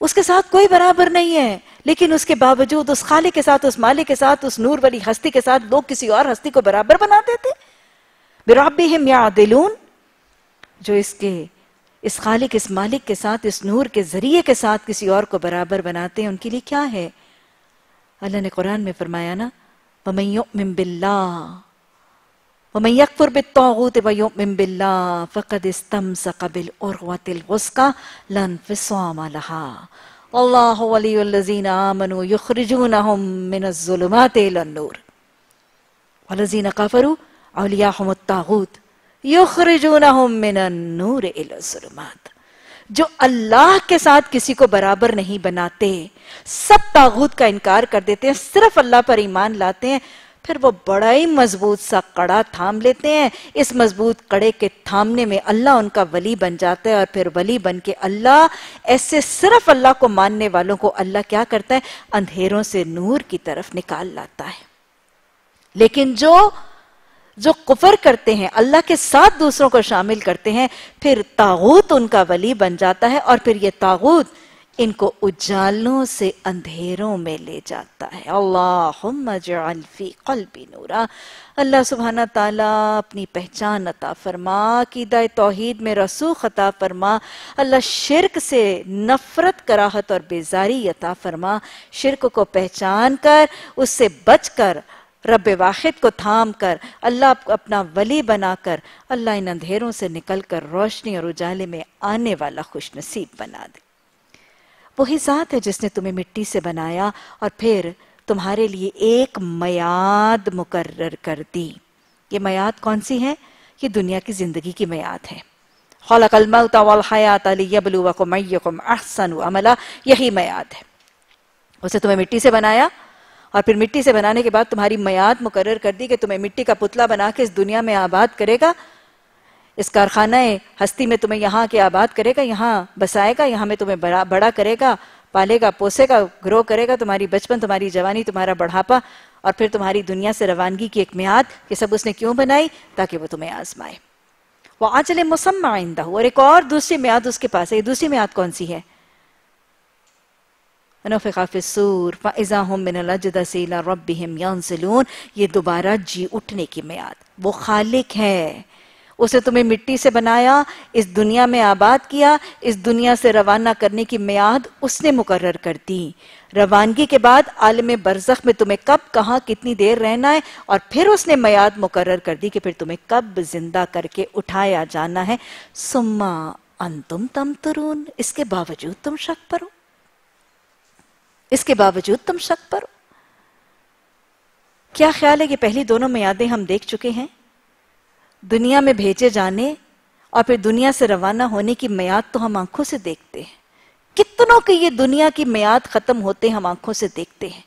اس کے ساتھ کوئی برابر نہیں ہے۔ لیکن اس کے باوجود اس خالق کے ساتھ، اس مالک کے ساتھ، اس نور والی ہستی کے ساتھ لوگ کسی اور ہستی کو برابر بنا دیتے۔ برابہم یا جو اس کے، اس خالق، اس مالک کے ساتھ، اس نور کے ذریعے کے ساتھ کسی اور کو برابر بناتے ہیں، ان کے لیے کیا ہے؟ اللہ نے قرآن میں فرمایا نا، وَمَن يُؤْمِن بِاللَّهِ وَمَن يَكْفُرْ بِالطَّاغُوتِ وَيُؤْمِن بِاللَّهِ فَقَدْ اسْتَمْسَكَ بِالْعُرْوَةِ الْوُثْقَى لَا انفِصَامَ لَهَا. اللَّهُ وَلِيُّ الَّذِينَ آمَنُوا يُخْرِجُونَهُم مِّنَ الظُّلُمَاتِ إِلَى النُّورِ. وَالَّذِينَ كَفَرُوا أَوْلِيَاؤُهُمُ الطَّاغُوتُ یخرجونہم من النور الى الظلمات. جو اللہ کے ساتھ کسی کو برابر نہیں بناتے، سب تاغوت کا انکار کر دیتے ہیں، صرف اللہ پر ایمان لاتے ہیں پھر وہ بڑا ہی مضبوط سا کڑا تھام لیتے ہیں۔ اس مضبوط کڑے کے تھامنے میں اللہ ان کا ولی بن جاتا ہے اور پھر ولی بن کے اللہ، ایسے صرف اللہ کو ماننے والوں کو اللہ کیا کرتا ہے؟ اندھیروں سے نور کی طرف نکال لاتا ہے۔ لیکن جو جو کفر کرتے ہیں، اللہ کے ساتھ دوسروں کو شامل کرتے ہیں، پھر تاغوت ان کا ولی بن جاتا ہے اور پھر یہ تاغوت ان کو اجالوں سے اندھیروں میں لے جاتا ہے۔ اللہم جعل فی قلبی نورا۔ اللہ سبحانہ تعالیٰ اپنی پہچان عطا فرما، عقیدہ توحید میں رسوخ عطا فرما۔ اللہ شرک سے نفرت، کراہت اور بیزاری عطا فرما۔ شرک کو پہچان کر، اس سے بچ کر، رب واحد کو تھام کر، اللہ اپنا ولی بنا کر، اللہ ان اندھیروں سے نکل کر روشنی اور اجالے میں آنے والا خوش نصیب بنا دے۔ وہی ذات ہے جس نے تمہیں مٹی سے بنایا اور پھر تمہارے لیے ایک میاد مقرر کر دی۔ یہ میاد کون سی ہے؟ یہ دنیا کی زندگی کی میاد ہے۔ خلق الموت والحیات لیبلوکم ایکم احسن عملہ یہی میاد ہے۔ اسے تمہیں مٹی سے بنایا اور پھر مٹی سے بنانے کے بعد تمہاری میاد مقرر کر دی کہ تمہیں مٹی کا پتلا بنا کے اس دنیا میں آباد کرے گا۔ اس کارخانہ ہستی میں تمہیں یہاں کے آباد کرے گا، یہاں بسائے گا، یہاں میں تمہیں بڑا کرے گا، پالے گا، پوسے گا، گرو کرے گا، تمہاری بچپن، تمہاری جوانی، تمہارا بڑھاپا اور پھر تمہاری دنیا سے روانگی کی ایک میاد یہ سب اس نے کیوں بنائی؟ تاکہ وہ تمہیں آزمائے۔ وہ آجل مسمع آئندہ ہو اور ایک اور دوسری میاد اس کے پاس ہے۔ یہ دوسری میاد کون سی ہے؟ فَإِذَا هُمْ مِنَ الْأَجْدَسِ رَبِّهِمْ یہ دوبارہ جی اٹھنے کی میاد وہ خالق ہے۔ اسے تمہیں مٹی سے بنایا، اس دنیا میں آباد کیا، اس دنیا سے روانہ کرنے کی میاد اس نے مقرر کر دی۔ روانگی کے بعد عالم برزخ میں تمہیں کب، کہاں کتنی دیر رہنا ہے؟ اور پھر اس نے میاد مقرر کر دی کہ پھر تمہیں کب زندہ کر کے اٹھایا جانا ہے۔ سما انتم تم ترون اس کے باوجود تم شک پرو۔ اس کے باوجود تم شک پر کیا خیال ہے کہ پہلی دونوں میادیں ہم دیکھ چکے ہیں؟ دنیا میں بھیجے جانے اور پھر دنیا سے روانہ ہونے کی میاد تو ہم آنکھوں سے دیکھتے ہیں۔ کتنوں کی یہ دنیا کی میاد ختم ہوتے ہم آنکھوں سے دیکھتے ہیں۔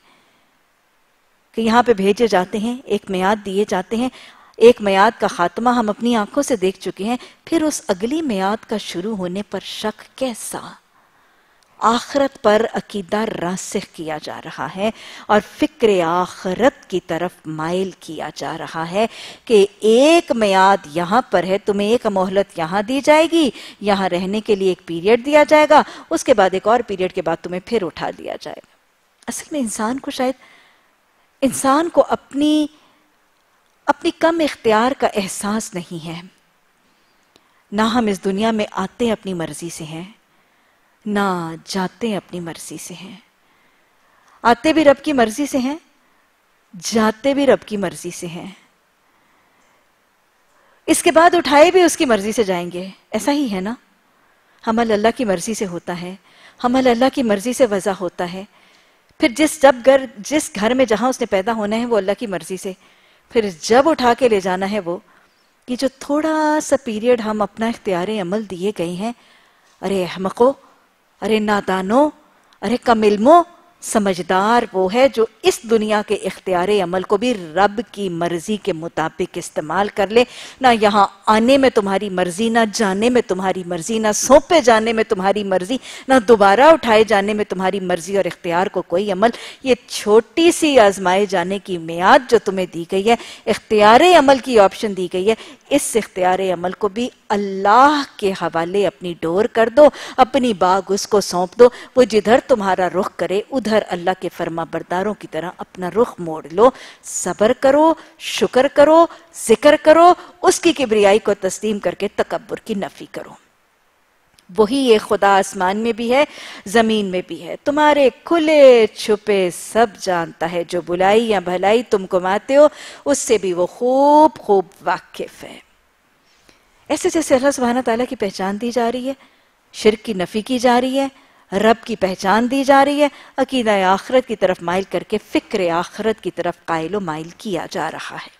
کہ یہاں پہ بھیجے جاتے ہیں، ایک میاد دیے جاتے ہیں۔ ایک میاد کا خاتمہ ہم اپنی آنکھوں سے دیکھ چکے ہیں۔ پھر اس اگلی میاد کا شروع ہونے پر شک کیسا؟ آخرت پر عقیدہ راسخ کیا جا رہا ہے اور فکر آخرت کی طرف مائل کیا جا رہا ہے کہ ایک میاد یہاں پر ہے، تمہیں ایک مہلت یہاں دی جائے گی، یہاں رہنے کے لیے ایک پیریڈ دیا جائے گا، اس کے بعد ایک اور پیریڈ کے بعد تمہیں پھر اٹھا دیا جائے گا۔ اصل میں انسان کو شاید، انسان کو اپنی اپنی کم اختیار کا احساس نہیں ہے۔ نہ ہم اس دنیا میں آتے اپنی مرضی سے ہیں نہ جاتے اپنی مرضی سے ہیں۔ آتے بھی رب کی مرضی سے ہیں، جاتے بھی رب کی مرضی سے ہیں۔ اس کے بعد اٹھائے بھی اس کی مرضی سے جائیں گے۔ ایسا ہی ہے نا؟ حمل اللہ کی مرضی سے ہوتا ہے۔ حمل اللہ کی مرضی سے وضع ہوتا ہے۔ پھر جس جب گھر، جس گھر میں جہاں اس نے پیدا ہونا ہے وہ اللہ کی مرضی سے۔ پھر جب اٹھا کے لے جانا ہے وہ۔ یہ جو تھوڑا سا پیریڈ ہم اپنا اختیار عمل دیے گئے ہیں، ارے احمقو ارے نادانو ارے کم علمو سمجھدار وہ ہے جو اس دنیا کے اختیار عمل کو بھی رب کی مرضی کے مطابق استعمال کر لے۔ نہ یہاں آنے میں تمہاری مرضی، نہ جانے میں تمہاری مرضی، نہ سونپے جانے میں تمہاری مرضی، نہ دوبارہ اٹھائے جانے میں تمہاری مرضی اور اختیار کو کوئی عمل۔ یہ چھوٹی سی آزمائے جانے کی میاد جو تمہیں دی گئی ہے، اختیار عمل کی آپشن دی گئی ہے۔ اس اختیار عمل کو بھی اللہ کے حوالے اپنی ڈور کر دو، اپنی باغ اس کو سونپ دو۔ وہ جدھر تمہارا رخ کرے، ادھر اللہ کے فرما برداروں کی طرح اپنا رخ موڑ لو، صبر کرو، شکر کرو، ذکر کرو، اس کی کبریائی کو تسلیم کر کے تکبر کی نفی کرو۔ وہی یہ خدا آسمان میں بھی ہے، زمین میں بھی ہے۔ تمہارے کھلے چھپے سب جانتا ہے، جو بلائی یا بھلائی تم کماتے ہو، اس سے بھی وہ خوب خوب واقف ہے۔ ایسے جیسے اللہ سبحانہ تعالیٰ کی پہچان دی جا رہی ہے، شرک کی نفی کی جا رہی ہے رب کی پہچان دی جا رہی ہے، عقیدہ آخرت کی طرف مائل کر کے فکر آخرت کی طرف قائل و مائل کیا جا رہا ہے۔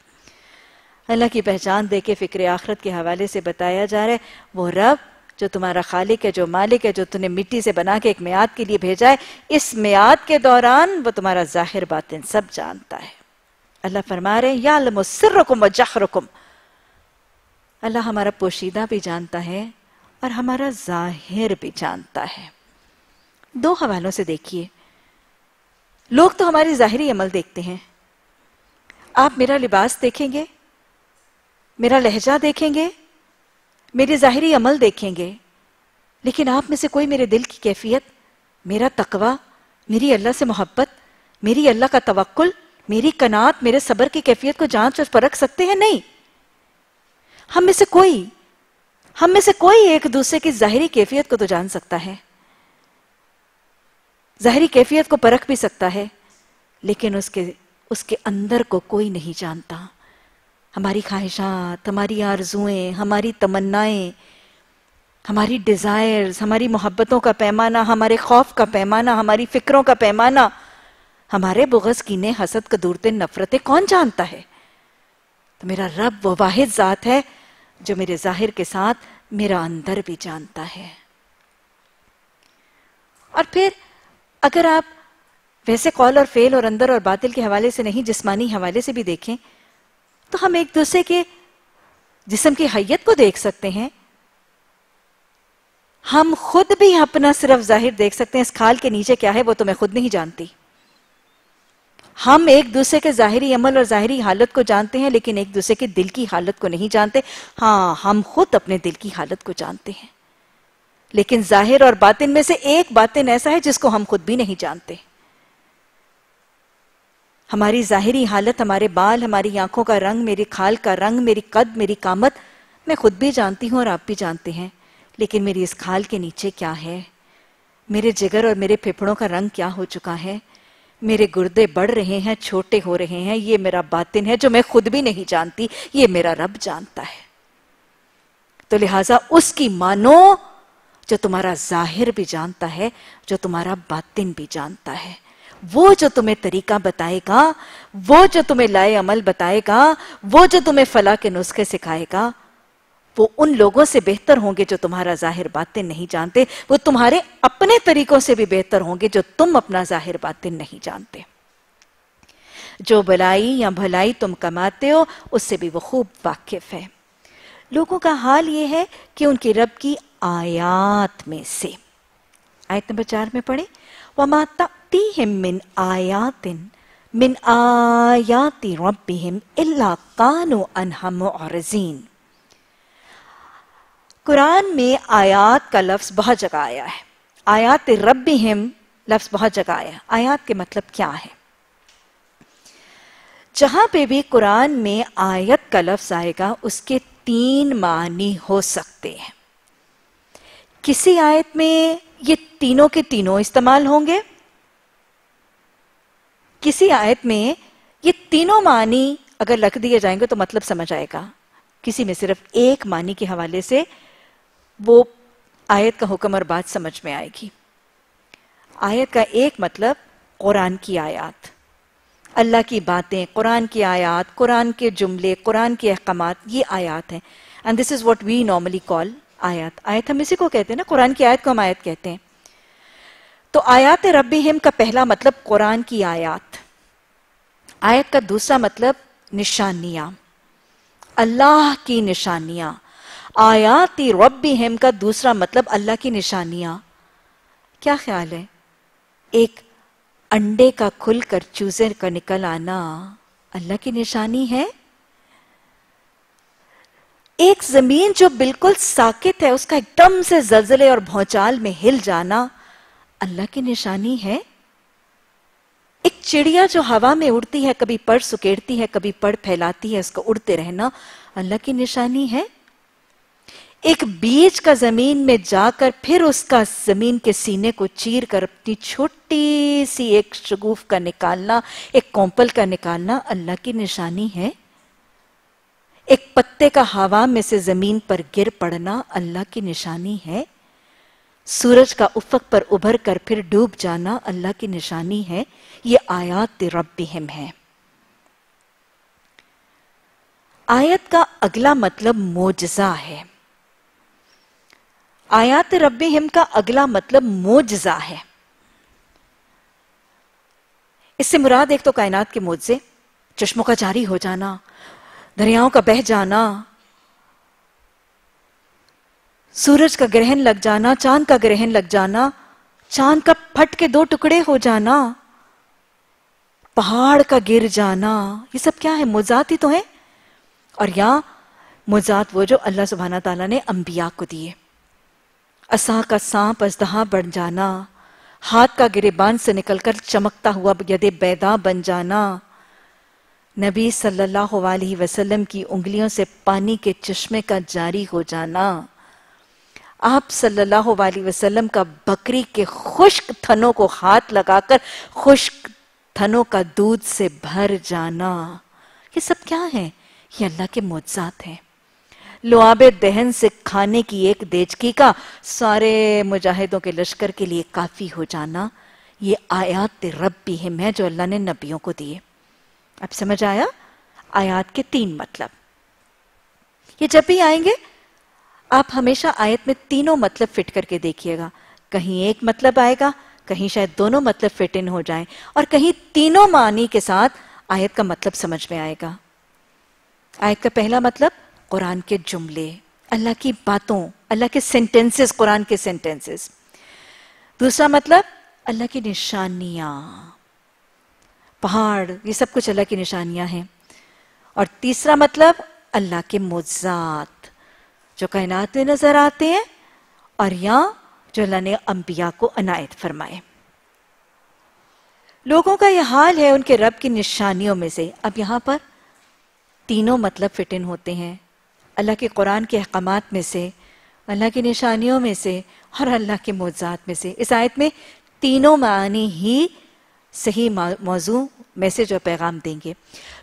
اللہ کی پہچان دے کے فکر آخرت کے حوالے سے بتایا جا رہا ہے، وہ رب جو تمہارا خالق ہے، جو مالک ہے، جو تمہیں مٹی سے بنا کے ایک میاد کے لیے بھیجا ہے، اس میاد کے دوران وہ تمہارا ظاہر باطن سب جانتا ہے۔ اللہ فرما رہے ہیں یا سرکم و جخرکم اللہ ہمارا پوشیدہ بھی جانتا ہے اور ہمارا ظاہر بھی جانتا ہے۔ دو حوالوں سے دیکھیے۔ لوگ تو ہماری ظاہری عمل دیکھتے ہیں۔ آپ میرا لباس دیکھیں گے، میرا لہجہ دیکھیں گے میرے ظاہری عمل دیکھیں گے۔ لیکن آپ میں سے کوئی میرے دل کی کیفیت، میرا تقوی، میری اللہ سے محبت، میری اللہ کا توکل، میری کنات میرے صبر کی کیفیت کو جانچ اور پرکھ سکتے ہیں؟ نہیں۔ ہم میں سے کوئی، ہم میں سے کوئی ایک دوسرے کی ظاہری کیفیت کو تو جان سکتا ہے۔ ظاہری کیفیت کو پرکھ بھی سکتا ہے، لیکن اس کے اس کے اندر کو کوئی نہیں جانتا۔ ہماری خواہشات، ہماری آرزویں ہماری تمنائیں، ہماری ڈیزائرز ہماری محبتوں کا پیمانہ، ہمارے خوف کا پیمانہ، ہماری فکروں کا پیمانہ، ہمارے بغض کینے حسد قدورتیں نفرتیں کون جانتا ہے؟ تو میرا رب وہ واحد ذات ہے جو میرے ظاہر کے ساتھ میرا اندر بھی جانتا ہے۔ اور پھر اگر آپ ویسے قول اور فیل اور اندر اور باطل کے حوالے سے نہیں، جسمانی حوالے سے بھی دیکھیں، تو ہم ایک دوسرے کے جسم کی حیت کو دیکھ سکتے ہیں۔ ہم خود بھی اپنا صرف ظاہر دیکھ سکتے ہیں، اس کھال کے نیچے کیا ہے، وہ تو میں خود نہیں جانتی۔ ہم ایک دوسرے کے ظاہری عمل اور ظاہری حالت کو جانتے ہیں، لیکن ایک دوسرے کے دل کی حالت کو نہیں جانتے۔ ہاں ہم خود اپنے دل کی حالت کو جانتے ہیں۔ لیکن ظاہر اور باطن میں سے ایک باطن ایسا ہے جس کو ہم خود بھی نہیں جانتے۔ ہماری ظاہری حالت، ہمارے بال، ہماری آنکھوں کا رنگ، میری کھال کا رنگ، میری قد، میری کامت میں خود بھی جانتی ہوں اور آپ بھی جانتے ہیں۔ لیکن میری اس کھال کے نیچے کیا ہے؟ میرے جگر اور میرے پھپڑوں کا رنگ کیا ہو چکا ہے؟ میرے گردے بڑھ رہے ہیں، چھوٹے ہو رہے ہیں۔ یہ میرا باطن ہے جو میں خود بھی نہیں جانتی، یہ میرا رب جانتا ہے۔ تو لہٰذا اس کی مانو جو تمہارا ظاہر بھی جانتا ہے، جو تمہارا باطن بھی جانتا ہے۔ وہ جو تمہیں طریقہ بتائے گا، وہ جو تمہیں لائے عمل بتائے گا، وہ جو تمہیں فلاح کے نسخے سکھائے گا، وہ ان لوگوں سے بہتر ہوں گے جو تمہارا ظاہر باطن نہیں جانتے۔ وہ تمہارے اپنے طریقوں سے بھی بہتر ہوں گے جو تم اپنا ظاہر باطن نہیں جانتے۔ جو بلائی یا بھلائی تم کماتے ہو، اس سے بھی وہ خوب واقف ہے۔ لوگوں کا حال یہ ہے کہ ان کی رب کی آیات میں سے۔ آیت نمبر چار میں پڑھیں۔ وَمَا تَعْتِيهِم مِّنْ آیَاتٍ مِّنْ آیَاتِ رَبِّهِمْ إِلَّا قَانُوا أَنْهَا مُعْرِزِينَ قرآن میں آیات کا لفظ بہت جگہ آیا ہے۔ آیات ربہم لفظ بہت جگہ آیا ہے۔ آیات کے مطلب کیا ہے؟ جہاں پہ بھی قرآن میں آیت کا لفظ آئے گا، اس کے تین معنی ہو سکتے ہیں۔ کسی آیت میں یہ تینوں کے تینوں استعمال ہوں گے؟ کسی آیت میں یہ تینوں معنی اگر لکھ دیے جائیں گے تو مطلب سمجھ آئے گا۔ کسی میں صرف ایک معنی کے حوالے سے وہ آیت کا حکم اور بات سمجھ میں آئے گی۔ آیت کا ایک مطلب قرآن کی آیات۔ اللہ کی باتیں، قرآن کی آیات، قرآن کے جملے، قرآن کے احکامات، یہ آیات ہیں۔ And this is what we normally call آیات۔ آیت ہم اسی کو کہتے ہیں نا، قرآن کی آیت کو ہم آیت کہتے ہیں۔ تو آیات ربیم کا پہلا مطلب قرآن کی آیات۔ آیت کا دوسرا مطلب نشانیاں۔ اللہ کی نشانیاں۔ آیاتی ربہم کا دوسرا مطلب اللہ کی نشانیاں۔ کیا خیال ہے؟ ایک انڈے کا کھل کر چوزے کا نکل آنا اللہ کی نشانی ہے؟ ایک زمین جو بالکل ساکت ہے، اس کا ایک دم سے زلزلے اور بھونچال میں ہل جانا اللہ کی نشانی ہے۔ ایک چڑیا جو ہوا میں اڑتی ہے، کبھی پڑ سکیڑتی ہے، کبھی پڑ پھیلاتی ہے، اس کو اڑتے رہنا اللہ کی نشانی ہے۔ ایک بیج کا زمین میں جا کر پھر اس کا زمین کے سینے کو چیر کر اپنی چھوٹی سی ایک شگوف کا نکالنا، ایک کومپل کا نکالنا اللہ کی نشانی ہے۔ ایک پتے کا ہوا میں سے زمین پر گر پڑنا اللہ کی نشانی ہے۔ سورج کا افق پر ابھر کر پھر ڈوب جانا اللہ کی نشانی ہے۔ یہ آیات ربہم ہے آیت کا اگلا مطلب موجزہ ہے۔ آیات ربہم کا اگلا مطلب موجزہ ہے۔ اس سے مراد ایک تو کائنات کے موجزے چشموں کا جاری ہو جانا دریاؤں کا بہ جانا۔ سورج کا گرہن لگ جانا، چاند کا گرہن لگ جانا، چاند کا پھٹ کے دو ٹکڑے ہو جانا، پہاڑ کا گر جانا۔ یہ سب کیا ہے؟ موزات ہی تو ہیں۔ اور یا موزات وہ جو اللہ سبحانہ تعالیٰ نے انبیاء کو دیے۔ اسا کا سانپ ازدہا بن جانا، ہاتھ کا گریبان سے نکل کر چمکتا ہوا ید بیدا بن جانا۔ نبی صلی اللہ علیہ وسلم کی انگلیوں سے پانی کے چشمے کا جاری ہو جانا۔ آپ صلی اللہ علیہ وسلم کا بکری کے خشک تھنوں کو ہاتھ لگا کر خشک تھنوں کا دودھ سے بھر جانا۔ یہ سب کیا ہے یہ اللہ کے معجزات ہیں۔ لعاب دہن سے کھانے کی ایک دیجکی کا سارے مجاہدوں کے لشکر کے لیے کافی ہو جانا۔ یہ آیات رب بھی ہے جو اللہ نے نبیوں کو دیے۔ اب سمجھ آیا؟ آیات کے تین مطلب۔ یہ جب بھی آئیں گے، آپ ہمیشہ آیت میں تینوں مطلب فٹ کر کے دیکھیے گا۔ کہیں ایک مطلب آئے گا، کہیں شاید دونوں مطلب فٹ ان ہو جائیں۔ اور کہیں تینوں معنی کے ساتھ آیت کا مطلب سمجھ میں آئے گا۔ آیت کا پہلا مطلب قرآن کے جملے۔ اللہ کی باتوں، اللہ کے سینٹینسز قرآن کے سینٹینسز دوسرا مطلب اللہ کی نشانیاں۔ پہاڑ، یہ سب کچھ اللہ کی نشانیاں ہیں۔ اور تیسرا مطلب اللہ کے موزات جو کائنات میں نظر آتے ہیں اور یہاں جو اللہ نے انبیاء کو عنایت فرمائے۔ لوگوں کا یہ حال ہے، ان کے رب کی نشانیوں میں سے۔ اب یہاں پر تینوں مطلب فٹن ہوتے ہیں۔ اللہ کے قرآن کے احکامات میں سے، اللہ کی نشانیوں میں سے اور اللہ کے موضوعات میں سے۔ اس آیت میں تینوں معانی ہی صحیح موضوع میسج اور پیغام دیں گے۔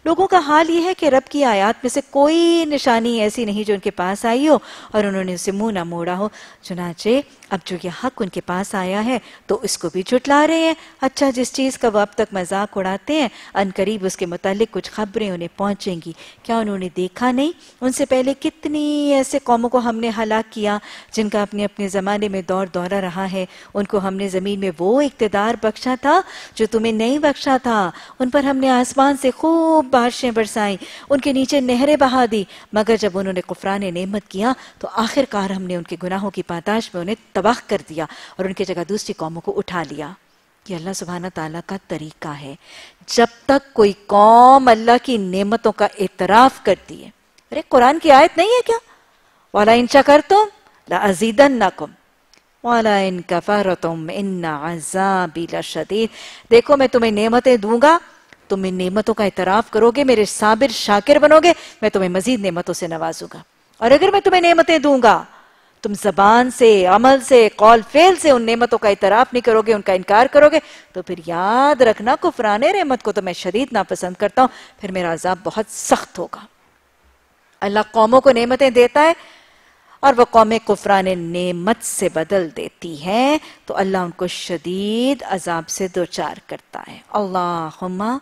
لوگوں کا حال یہ ہے کہ رب کی آیات میں سے کوئی نشانی ایسی نہیں جو ان کے پاس آئی ہو اور انہوں نے اسے منہ نہ موڑا ہو۔ چنانچہ اب جو یہ حق ان کے پاس آیا ہے تو اس کو بھی جھٹلا رہے ہیں۔ اچھا جس چیز کا وہ اب تک مذاق اڑاتے ہیں، ان قریب اس کے متعلق کچھ خبریں انہیں پہنچیں گی۔ کیا انہوں نے دیکھا نہیں؟ ان سے پہلے کتنی ایسے قوموں کو ہم نے ہلاک کیا جن کا اپنے اپنے زمانے میں دور دورہ رہا ہے۔ ان کو ہم نے زمین میں وہ اقتدار بخشا تھا جو تمہیں نہیں بخشا تھا۔ ان پر ہم نے آسمان سے خوب بارشیں برسائیں، ان کے نیچے نہریں بہا دی۔ مگر جب انہوں نے قفران نعمت کیا، تو آخر کار ہم نے ان کے گناہوں کی پاتاش میں انہیں تباہ کر دیا اور ان کی جگہ دوسری قوموں کو اٹھا لیا۔ یہ اللہ سبحانہ تعالیٰ کا طریقہ ہے۔ جب تک کوئی قوم اللہ کی نعمتوں کا اعتراف کرتی ہے۔ ارے، قرآن کی آیت نہیں ہے کیا؟ وَلَا إِن شَكَرْتُمْ لَأَزِيدَنَّكُمْ۔ وَلَا إِن كَفَرَتُمْ إِنَّ عَذَابِ لَشَدِيدٍ۔ دیکھو، میں تمہیں نعمتیں دوں گا تم ان نعمتوں کا اعتراف کرو گے، میرے صابر شاکر بنو گے میں تمہیں مزید نعمتوں سے نوازوں گا۔ اور اگر میں تمہیں نعمتیں دوں گا، تم زبان سے، عمل سے، قول فیل سے ان نعمتوں کا اعتراف نہیں کرو گے، ان کا انکار کرو گے، تو پھر یاد رکھنا، کفران رحمت کو تو میں شدید ناپسند کرتا ہوں، پھر میرا عذاب بہت سخت ہوگا۔ اللہ قوموں کو نعمتیں دیتا ہے اور وہ قوم کفران نعمت سے بدل دیتی ہے تو اللہ ان کو شدید عذاب سے دوچار کرتا ہے۔ اللہم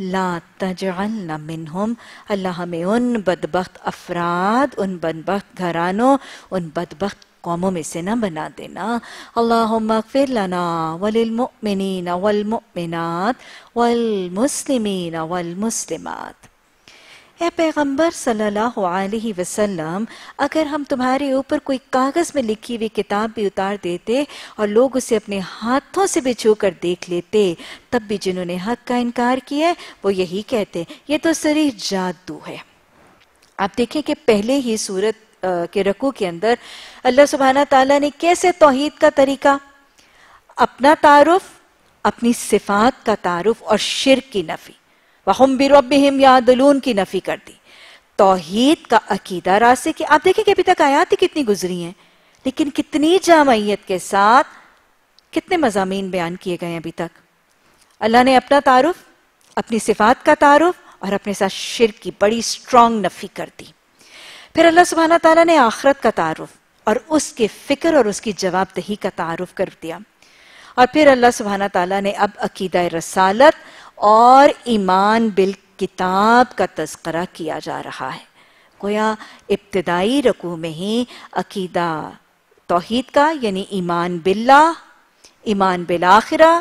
لا تجعلنا منہم، اللہ ہمیں ان بدبخت افراد، ان بدبخت گھرانوں، ان بدبخت قوموں میں سے نہ بنا دینا۔ اللہم اغفر لنا وللمؤمنین والمؤمنات والمسلمین والمسلمات۔ اے پیغمبر صلی اللہ علیہ وسلم، اگر ہم تمہارے اوپر کوئی کاغذ میں لکھی ہوئی کتاب بھی اتار دیتے اور لوگ اسے اپنے ہاتھوں سے بھی چھو کر دیکھ لیتے، تب بھی جنہوں نے حق کا انکار کیا وہ یہی کہتے یہ تو سری جادو ہے۔ آپ دیکھیں کہ پہلے ہی صورت کے رکو کے اندر اللہ سبحانہ تعالیٰ نے کیسے توحید کا طریقہ؟ اپنا تعارف، اپنی صفات کا تعارف اور شرک کی نفی۔ وَهُمْ بِرَبِّهِمْ يَعْدَلُونَ کی نفی کر دی۔ توحید کا عقیدہ راستے کی آپ دیکھیں کہ ابھی تک آیات ہی کتنی گزری ہیں، لیکن کتنی جامعیت کے ساتھ کتنے مضامین بیان کیے گئے ہیں ابھی تک۔ اللہ نے اپنا تعارف، اپنی صفات کا تعارف اور اپنے ساتھ شرک کی بڑی سٹرونگ نفی کر دی۔ پھر اللہ سبحانہ تعالیٰ نے آخرت کا تعارف اور اس کے فکر اور اس کی جواب دہی کا تعارف کر دیا۔ اور پھر اللہ سبحانہ تعالیٰ نے اب عقیدہ رسالت اور ایمان بالکتاب کا تذکرہ کیا جا رہا ہے۔ گویا ابتدائی رکوع میں ہی عقیدہ توحید کا یعنی ایمان باللہ، ایمان بالآخرہ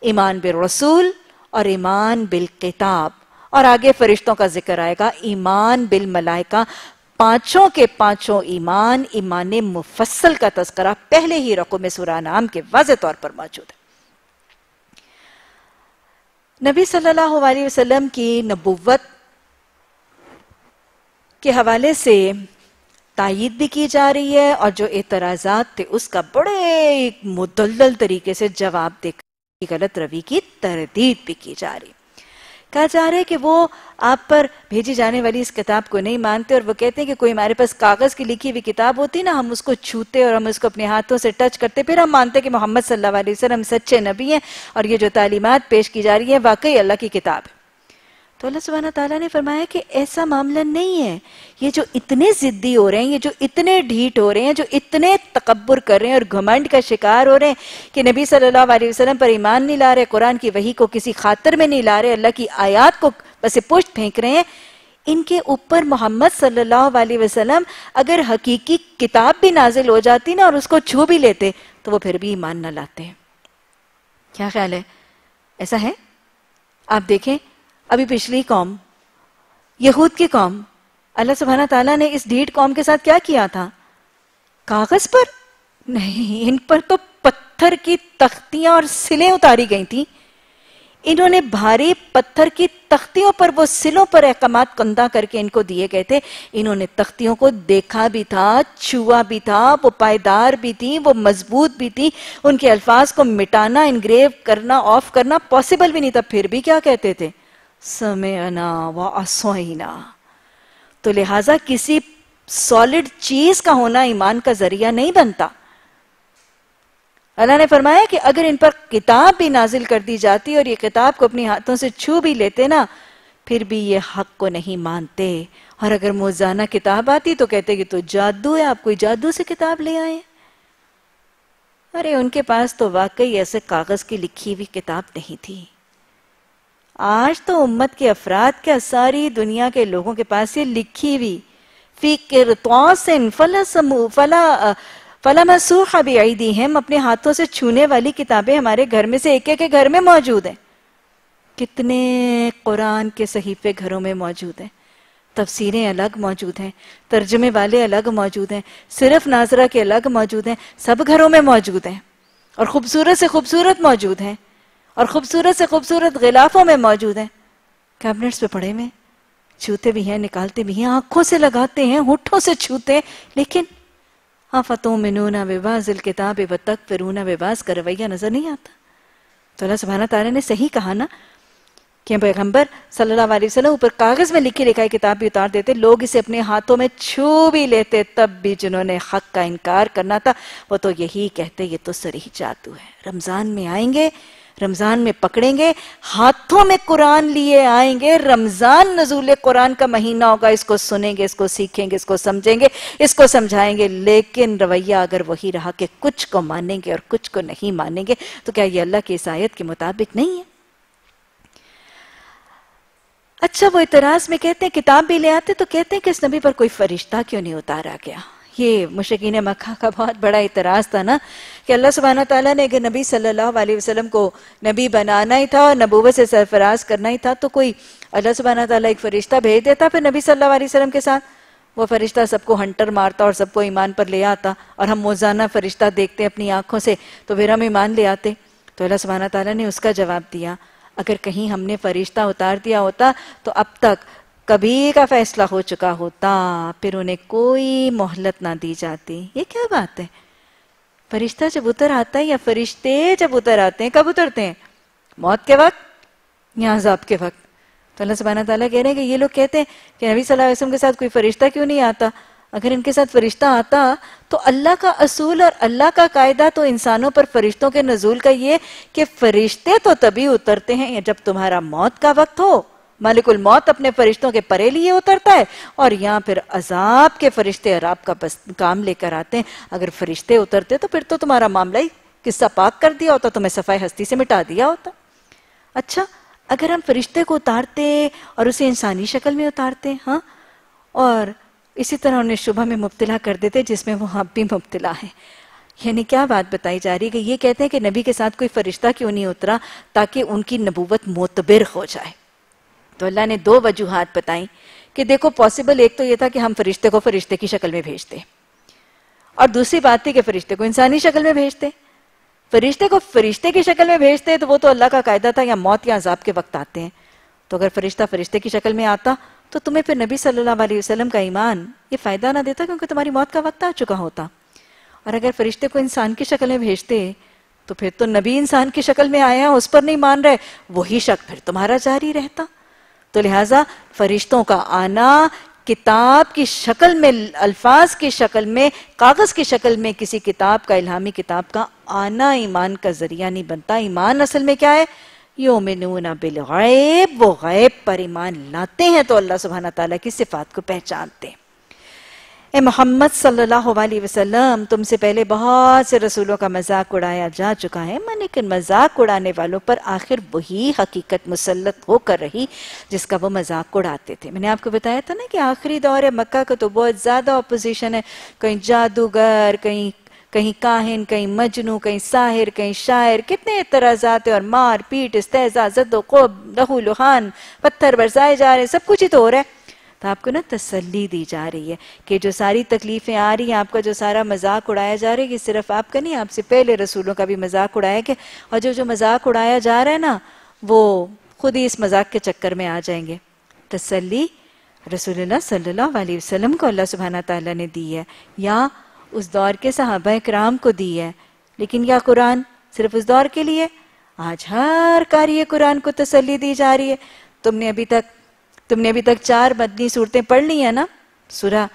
ایمان بالرسول اور ایمان بالکتاب۔ اور آگے فرشتوں کا ذکر آئے گا، ایمان بالملائکہ۔ پانچوں کے پانچوں ایمان ایمان مفصل کا تذکرہ پہلے ہی رقو میں سورہ نام کے واضح طور پر موجود ہے۔ نبی صلی اللہ علیہ وسلم کی نبوت کے حوالے سے تائید بھی کی جا رہی ہے اور جو اعتراضات تھے، اس کا بڑے مدلل طریقے سے جواب دے کر غلط روی کی تردید بھی کی جا رہی۔ کہا جا رہا ہے کہ وہ آپ پر بھیجی جانے والی اس کتاب کو نہیں مانتے اور وہ کہتے ہیں کہ کوئی ہمارے پاس کاغذ کی لکھی ہوئی کتاب ہوتی نا، ہم اس کو چھوتے اور ہم اس کو اپنے ہاتھوں سے ٹچ کرتے، پھر ہم مانتے کہ محمد صلی اللہ علیہ وسلم سچے نبی ہیں اور یہ جو تعلیمات پیش کی جا رہی ہیں، واقعی اللہ کی کتاب ہے۔ تو اللہ سبحانہ تعالیٰ نے فرمایا کہ ایسا معاملہ نہیں ہے۔ یہ جو اتنے زدی ہو رہے ہیں، یہ جو اتنے ڈھیٹ ہو رہے ہیں، جو اتنے تکبر کر رہے ہیں اور گھمنڈ کا شکار ہو رہے ہیں کہ نبی صلی اللہ علیہ وسلم پر ایمان نہیں لا رہے، قرآن کی وحی کو کسی خاطر میں نہیں لا رہے، اللہ کی آیات کو بس پشت پھینک رہے ہیں۔ ان کے اوپر محمد صلی اللہ علیہ وسلم اگر حقیقی کتاب بھی نازل ہو جاتی نا اور اس کو چھو بھی لیتے، تو وہ پھر بھی ایمان نہ لاتے۔ ہیں کیا خیال ہے؟ ایسا ہے؟ آپ دیکھیں۔ ابھی پچھلی قوم، یہود کی قوم، اللہ سبحانہ تعالیٰ نے اس ڈیٹ قوم کے ساتھ کیا کیا تھا؟ کاغذ پر؟ نہیں، ان پر تو پتھر کی تختیاں اور سلیں اتاری گئی تھیں۔ انہوں نے بھاری پتھر کی تختیوں پر، وہ سلوں پر احکامات کندہ کر کے ان کو دیے گئے تھے۔ انہوں نے تختیوں کو دیکھا بھی تھا، چھوا بھی تھا، وہ پائیدار بھی تھی وہ مضبوط بھی تھی ان کے الفاظ کو مٹانا، انگریو کرنا، آف کرنا پاسبل بھی نہیں تھا۔ پھر بھی کیا کہتے تھے؟ سمعنا و تو لہٰذا کسی سالڈ چیز کا ہونا ایمان کا ذریعہ نہیں بنتا۔ اللہ نے فرمایا کہ اگر ان پر کتاب بھی نازل کر دی جاتی اور یہ کتاب کو اپنی ہاتھوں سے چھو بھی لیتے نا، پھر بھی یہ حق کو نہیں مانتے۔ اور اگر موزانہ کتاب آتی تو کہتے کہ تو جادو ہے، آپ کوئی جادو سے کتاب لے آئے۔ ارے، ان کے پاس تو واقعی ایسے کاغذ کی لکھی ہوئی کتاب نہیں تھی۔ آج تو امت کے افراد کیا ساری دنیا کے لوگوں کے پاس یہ لکھی ہوئی فی کرتواسن فلا سمو فلا فلا مسوخ بعیدی ہم اپنے ہاتھوں سے چھونے والی کتابیں ہمارے گھر میں سے ایک ایک گھر میں موجود ہیں۔ کتنے قرآن کے صحیفے گھروں میں موجود ہیں۔ تفسیریں الگ موجود ہیں، ترجمے والے الگ موجود ہیں، صرف ناظرہ کے الگ موجود ہیں، سب گھروں میں موجود ہیں۔ اور خوبصورت سے خوبصورت موجود ہیں۔ اور خوبصورت سے خوبصورت غلافوں میں موجود ہیں۔ کیبنٹس پہ پڑے ہوئے چھوتے بھی ہیں، نکالتے بھی ہیں۔ آنکھوں سے لگاتے ہیں، ہوٹھوں سے چھوتے لیکن آفتوں میں نونا وواز الکتاب و تک فرونا کا رویہ نظر نہیں آتا۔ تو اللہ سبحانہ تعالیٰ نے صحیح کہا نا کہ پیغمبر صلی اللہ علیہ وسلم اوپر کاغذ میں لکھی لکھائی کتاب بھی اتار دیتے۔ لوگ اسے اپنے ہاتھوں میں چھو بھی لیتے، تب بھی جنہوں نے حق کا انکار کرنا تھا، وہ تو یہی کہتے، یہ تو سریح جادو ہے۔ رمضان میں آئیں گے۔ رمضان میں پکڑیں گے، ہاتھوں میں قرآن لیے آئیں گے، رمضان نزول قرآن کا مہینہ ہوگا، اس کو سنیں گے، اس کو سیکھیں گے، اس کو سمجھیں گے، اس کو سمجھائیں گے، لیکن رویہ اگر وہی رہا کہ کچھ کو مانیں گے اور کچھ کو نہیں مانیں گے، تو کیا یہ اللہ کی عیسائیت کے مطابق نہیں ہے؟ اچھا وہ اعتراض میں کہتے ہیں، کتاب بھی لے آتے تو کہتے ہیں کہ اس نبی پر کوئی فرشتہ کیوں نہیں اتارا گیا؟ یہ مشکین مکہ کا بہت بڑا اعتراض تھا نا کہ اللہ سبحانہ تعالیٰ نے اگر نبی صلی اللہ علیہ وسلم کو نبی بنانا ہی تھا اور نبوت سے سرفراز کرنا ہی تھا تو کوئی اللہ سبحانہ تعالیٰ ایک فرشتہ بھیج دیتا پھر نبی صلی اللہ علیہ وسلم کے ساتھ؟ وہ فرشتہ سب کو ہنٹر مارتا اور سب کو ایمان پر لے آتا اور ہم موزانہ فرشتہ دیکھتے اپنی آنکھوں سے تو پھر ہم ایمان لے آتے۔ تو اللہ سبحانہ تعالیٰ نے اس کا جواب دیا۔ اگر کہیں ہم نے فرشتہ اتار دیا ہوتا تو اب تک کبھی کا فیصلہ ہو چکا ہوتا، پھر انہیں کوئی مہلت نہ دی جاتی۔ یہ کیا بات ہے؟ فرشتہ جب اتر آتا ہے یا فرشتے جب اتر آتے ہیں، کب اترتے ہیں؟ موت کے وقت یا عذاب کے وقت؟ تو اللہ سبحانہ تعالیٰ کہہ رہے ہیں کہ یہ لوگ کہتے ہیں کہ نبی صلی اللہ علیہ وسلم کے ساتھ کوئی فرشتہ کیوں نہیں آتا؟ اگر ان کے ساتھ فرشتہ آتا تو اللہ کا اصول اور اللہ کا قاعدہ تو انسانوں پر فرشتوں کے نزول کا یہ کہ فرشتے تو تبھی اترتے ہیں جب تمہارا موت کا وقت ہو۔ مالک الموت اپنے فرشتوں کے پرے لیے اترتا ہے اور یہاں پھر عذاب کے فرشتے عراب کا کام لے کر آتے ہیں۔ اگر فرشتے اترتے تو پھر تو تمہارا معاملہ ہی قصہ پاک کر دیا ہوتا، تمہیں صفائی ہستی سے مٹا دیا ہوتا۔ اچھا اگر ہم فرشتے کو اتارتے اور اسے انسانی شکل میں اتارتے ہاں؟ اور اسی طرح انہیں شبہ میں مبتلا کر دیتے جس میں وہ اب بھی مبتلا ہے یعنی کیا بات بتائی جا رہی ہے کہ یہ کہتے ہیں کہ نبی کے ساتھ کوئی فرشتہ کیوں نہیں اترا تاکہ ان کی نبوت معتبر ہو جائے؟ تو اللہ نے دو وجوہات بتائیں کہ دیکھو پاسبل ایک تو یہ تھا کہ ہم فرشتے کو فرشتے کی شکل میں بھیجتے اور دوسری بات تھی کہ فرشتے کو انسانی شکل میں بھیجتے فرشتے کو فرشتے کی شکل میں بھیجتے تو وہ تو اللہ کا قاعدہ تھا یا موت یا عذاب کے وقت آتے ہیں تو اگر فرشتہ فرشتے کی شکل میں آتا تو تمہیں پھر نبی صلی اللہ علیہ وسلم کا ایمان یہ فائدہ نہ دیتا کیونکہ تمہاری موت کا وقت آ چکا ہوتا اور اگر فرشتے کو انسان کی شکل میں بھیجتے تو پھر تو نبی انسان کی شکل میں آیا اس پر نہیں مان رہے وہی شک پھر تمہارا جاری رہتا تو لہٰذا فرشتوں کا آنا کتاب کی شکل میں، الفاظ کی شکل میں، کاغذ کی شکل میں کسی کتاب کا، الہامی کتاب کا آنا ایمان کا ذریعہ نہیں بنتا۔ ایمان اصل میں کیا ہے؟ یومنون بالغیب، وہ غیب پر ایمان لاتے ہیں تو اللہ سبحانہ تعالیٰ کی صفات کو پہچانتے ہیں۔ اے محمد صلی اللہ علیہ وسلم، تم سے پہلے بہت سے رسولوں کا مذاق اڑایا جا چکا ہے۔ لیکن مذاق اڑانے والوں پر آخر وہی حقیقت مسلط ہو کر رہی جس کا وہ مذاق اڑاتے تھے۔ میں نے آپ کو بتایا تھا نا کہ آخری دور مکہ کا تو بہت زیادہ اپوزیشن ہے۔ کہیں جادوگر، کہیں کہیں کاہن، کہیں مجنو، کہیں ساحر، کہیں شاعر، کتنے اعتراضات اور مار پیٹ استحزا زد و قوب لہو لہان پتھر برسائے جا رہے سب کچھ ہی تو ہو رہا ہے۔ تو آپ کو نا تسلی دی جا رہی ہے کہ جو ساری تکلیفیں آ رہی ہیں، آپ کا جو سارا مذاق اڑایا جا رہا ہے کہ صرف آپ کا نہیں، آپ سے پہلے رسولوں کا بھی مذاق اڑایا کہ اور جو جو مذاق اڑایا جا رہا ہے نا، وہ خود ہی اس مذاق کے چکر میں آ جائیں گے۔ تسلی رسول اللہ صلی اللہ علیہ وسلم کو اللہ سبحانہ تعالیٰ نے دی ہے، یا اس دور کے صحابہ اکرام کو دی ہے۔ لیکن یا قرآن صرف اس دور کے لیے؟ آج ہر کاری قرآن کو تسلی دی جا رہی ہے۔ تم نے ابھی تک تم نے ابھی تک چار بدنی صورتیں پڑھ لی ہیں نا؟ سورہ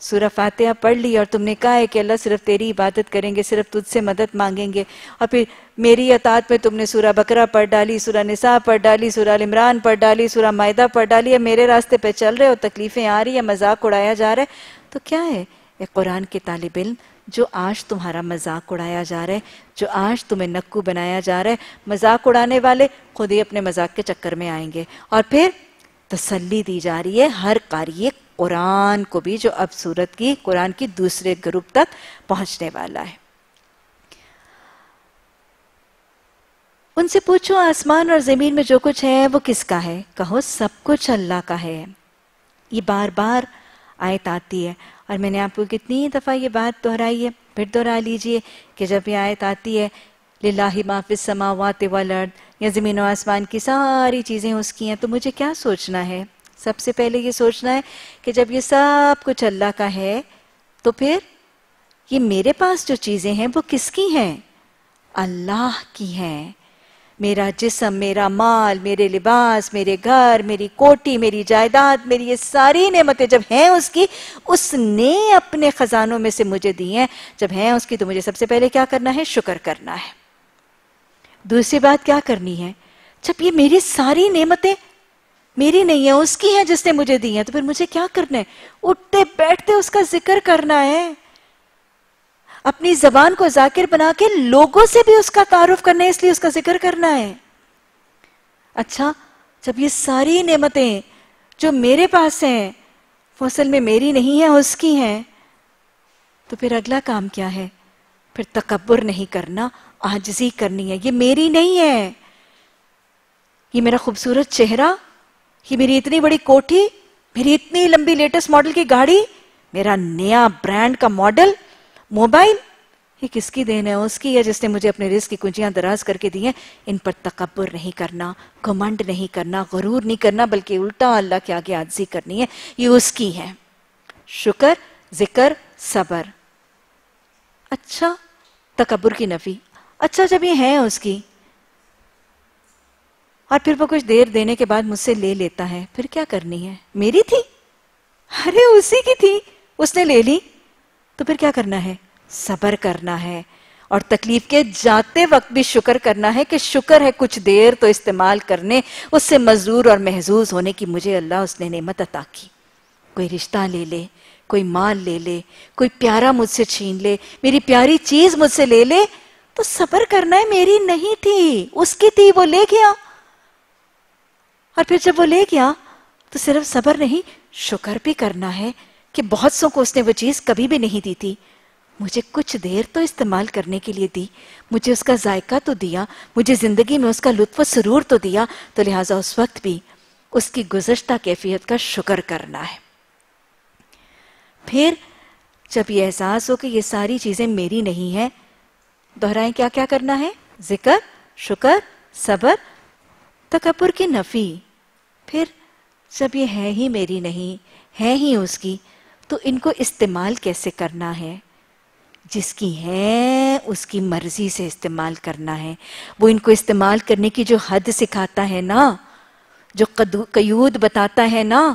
سورہ فاتحہ پڑھ لی اور تم نے کہا ہے کہ اللہ صرف تیری عبادت کریں گے، صرف تجھ سے مدد مانگیں گے۔ اور پھر میری اطاعت میں تم نے سورہ بکرہ پڑھ ڈالی، سورہ نساء پڑھ ڈالی، سورہ عمران پڑھ ڈالی، سورہ معدہ پڑھ ڈالی۔ ہے میرے راستے پہ چل رہے ہو تکلیفیں آ رہی ہیں، مذاق اڑایا جا رہا ہے۔ تو کیا ہے؟ ایک قرآن کے طالب علم، جو آج تمہارا مذاق اڑایا جا رہا ہے، جو آج تمہیں نکو بنایا جا رہا ہے، مذاق اڑانے والے خود ہی اپنے مذاق کے چکر میں آئیں گے۔ اور پھر تسلی دی جا رہی ہے ہر قاری قرآن کو بھی جو اب صورت کی قرآن کی دوسرے گروپ تک پہنچنے والا ہے۔ ان سے پوچھو، آسمان اور زمین میں جو کچھ ہے وہ کس کا ہے؟ کہو، سب کچھ اللہ کا ہے۔ یہ بار بار آیت آتی ہے۔ اور میں نے آپ کو کتنی دفعہ یہ بات دہرائی ہے، پھر دہرا لیجیے کہ جب یہ آیت آتی ہے للہ ما فی السماوات والارض یا زمین و آسمان کی ساری چیزیں اس کی ہیں، تو مجھے کیا سوچنا ہے؟ سب سے پہلے یہ سوچنا ہے کہ جب یہ سب کچھ اللہ کا ہے، تو پھر یہ میرے پاس جو چیزیں ہیں، وہ کس کی ہیں؟ اللہ کی ہیں۔ میرا جسم، میرا مال، میرے لباس، میرے گھر، میری کوٹی، میری جائیداد، میری یہ ساری نعمتیں جب ہیں اس کی، اس نے اپنے خزانوں میں سے مجھے دی ہیں۔ جب ہیں اس کی، تو مجھے سب سے پہلے کیا کرنا ہے؟ شکر کرنا ہے۔ دوسری بات کیا کرنی ہے؟ جب یہ میری ساری نعمتیں میری نہیں ہیں، اس کی ہیں جس نے مجھے دی ہیں، تو پھر مجھے کیا کرنا ہے؟ اٹھتے بیٹھتے اس کا ذکر کرنا ہے۔ اپنی زبان کو ذاکر بنا کے لوگوں سے بھی اس کا تعارف کرنا ہے، اس لیے اس کا ذکر کرنا ہے۔ اچھا جب یہ ساری نعمتیں جو میرے پاس ہیں، وہ اصل میں میری نہیں ہیں، اس کی ہیں، تو پھر اگلا کام کیا ہے؟ پھر تکبر نہیں کرنا۔ آجزی کرنی ہے۔ یہ میری نہیں ہے۔ یہ میرا خوبصورت چہرہ۔ یہ میری اتنی بڑی کوٹھی۔ میری اتنی لمبی لیٹسٹ ماڈل کی گاڑی۔ میرا نیا برانڈ کا ماڈل۔ موبائل۔ یہ کس کی دین ہے؟ اس کی ہے جس نے مجھے اپنے رزق کی کنجیاں دراز کر کے دی ہیں۔ ان پر تکبر نہیں کرنا، گھمنڈ نہیں کرنا، غرور نہیں کرنا، بلکہ الٹا اللہ کے آگے آجزی کرنی ہے۔ یہ اس کی ہے۔ شکر، ذکر، صبر۔ اچھا تکبر کی نفی۔ اچھا جب یہ ہے اس کی۔ اور پھر وہ کچھ دیر دینے کے بعد مجھ سے لے لیتا ہے۔ پھر کیا کرنی ہے؟ میری تھی؟ ارے، اسی کی تھی۔ اس نے لے لی۔ تو پھر کیا کرنا ہے؟ صبر کرنا ہے۔ اور تکلیف کے جاتے وقت بھی شکر کرنا ہے کہ شکر ہے کچھ دیر تو استعمال کرنے۔ اس سے مزدور اور محظوظ ہونے کی مجھے اللہ اس نے نعمت عطا کی۔ کوئی رشتہ لے لے، کوئی مال لے لے، کوئی پیارا مجھ سے چھین لے، میری پیاری چیز مجھ سے لے لے۔ تو صبر کرنا ہے میری نہیں تھی، اس کی تھی، وہ لے گیا۔ اور پھر جب وہ لے گیا، تو صرف صبر نہیں، شکر بھی کرنا ہے کہ بہت سو کو اس نے وہ چیز کبھی بھی نہیں دی تھی۔ مجھے کچھ دیر تو استعمال کرنے کے لیے دی۔ مجھے اس کا ذائقہ تو دیا، مجھے زندگی میں اس کا لطف و سرور تو دیا، تو لہٰذا اس وقت بھی اس کی گزشتہ کیفیت کا شکر کرنا ہے۔ پھر جب یہ احساس ہو کہ یہ ساری چیزیں میری نہیں ہیں دہرائیں کیا کیا کرنا ہے؟ ذکر، شکر، صبر، تکبر کی نفی۔ پھر جب یہ ہے ہی میری نہیں، ہے ہی اس کی، تو ان کو استعمال کیسے کرنا ہے؟ جس کی ہے، اس کی مرضی سے استعمال کرنا ہے۔ وہ ان کو استعمال کرنے کی جو حد سکھاتا ہے نا، جو قیود بتاتا ہے نا،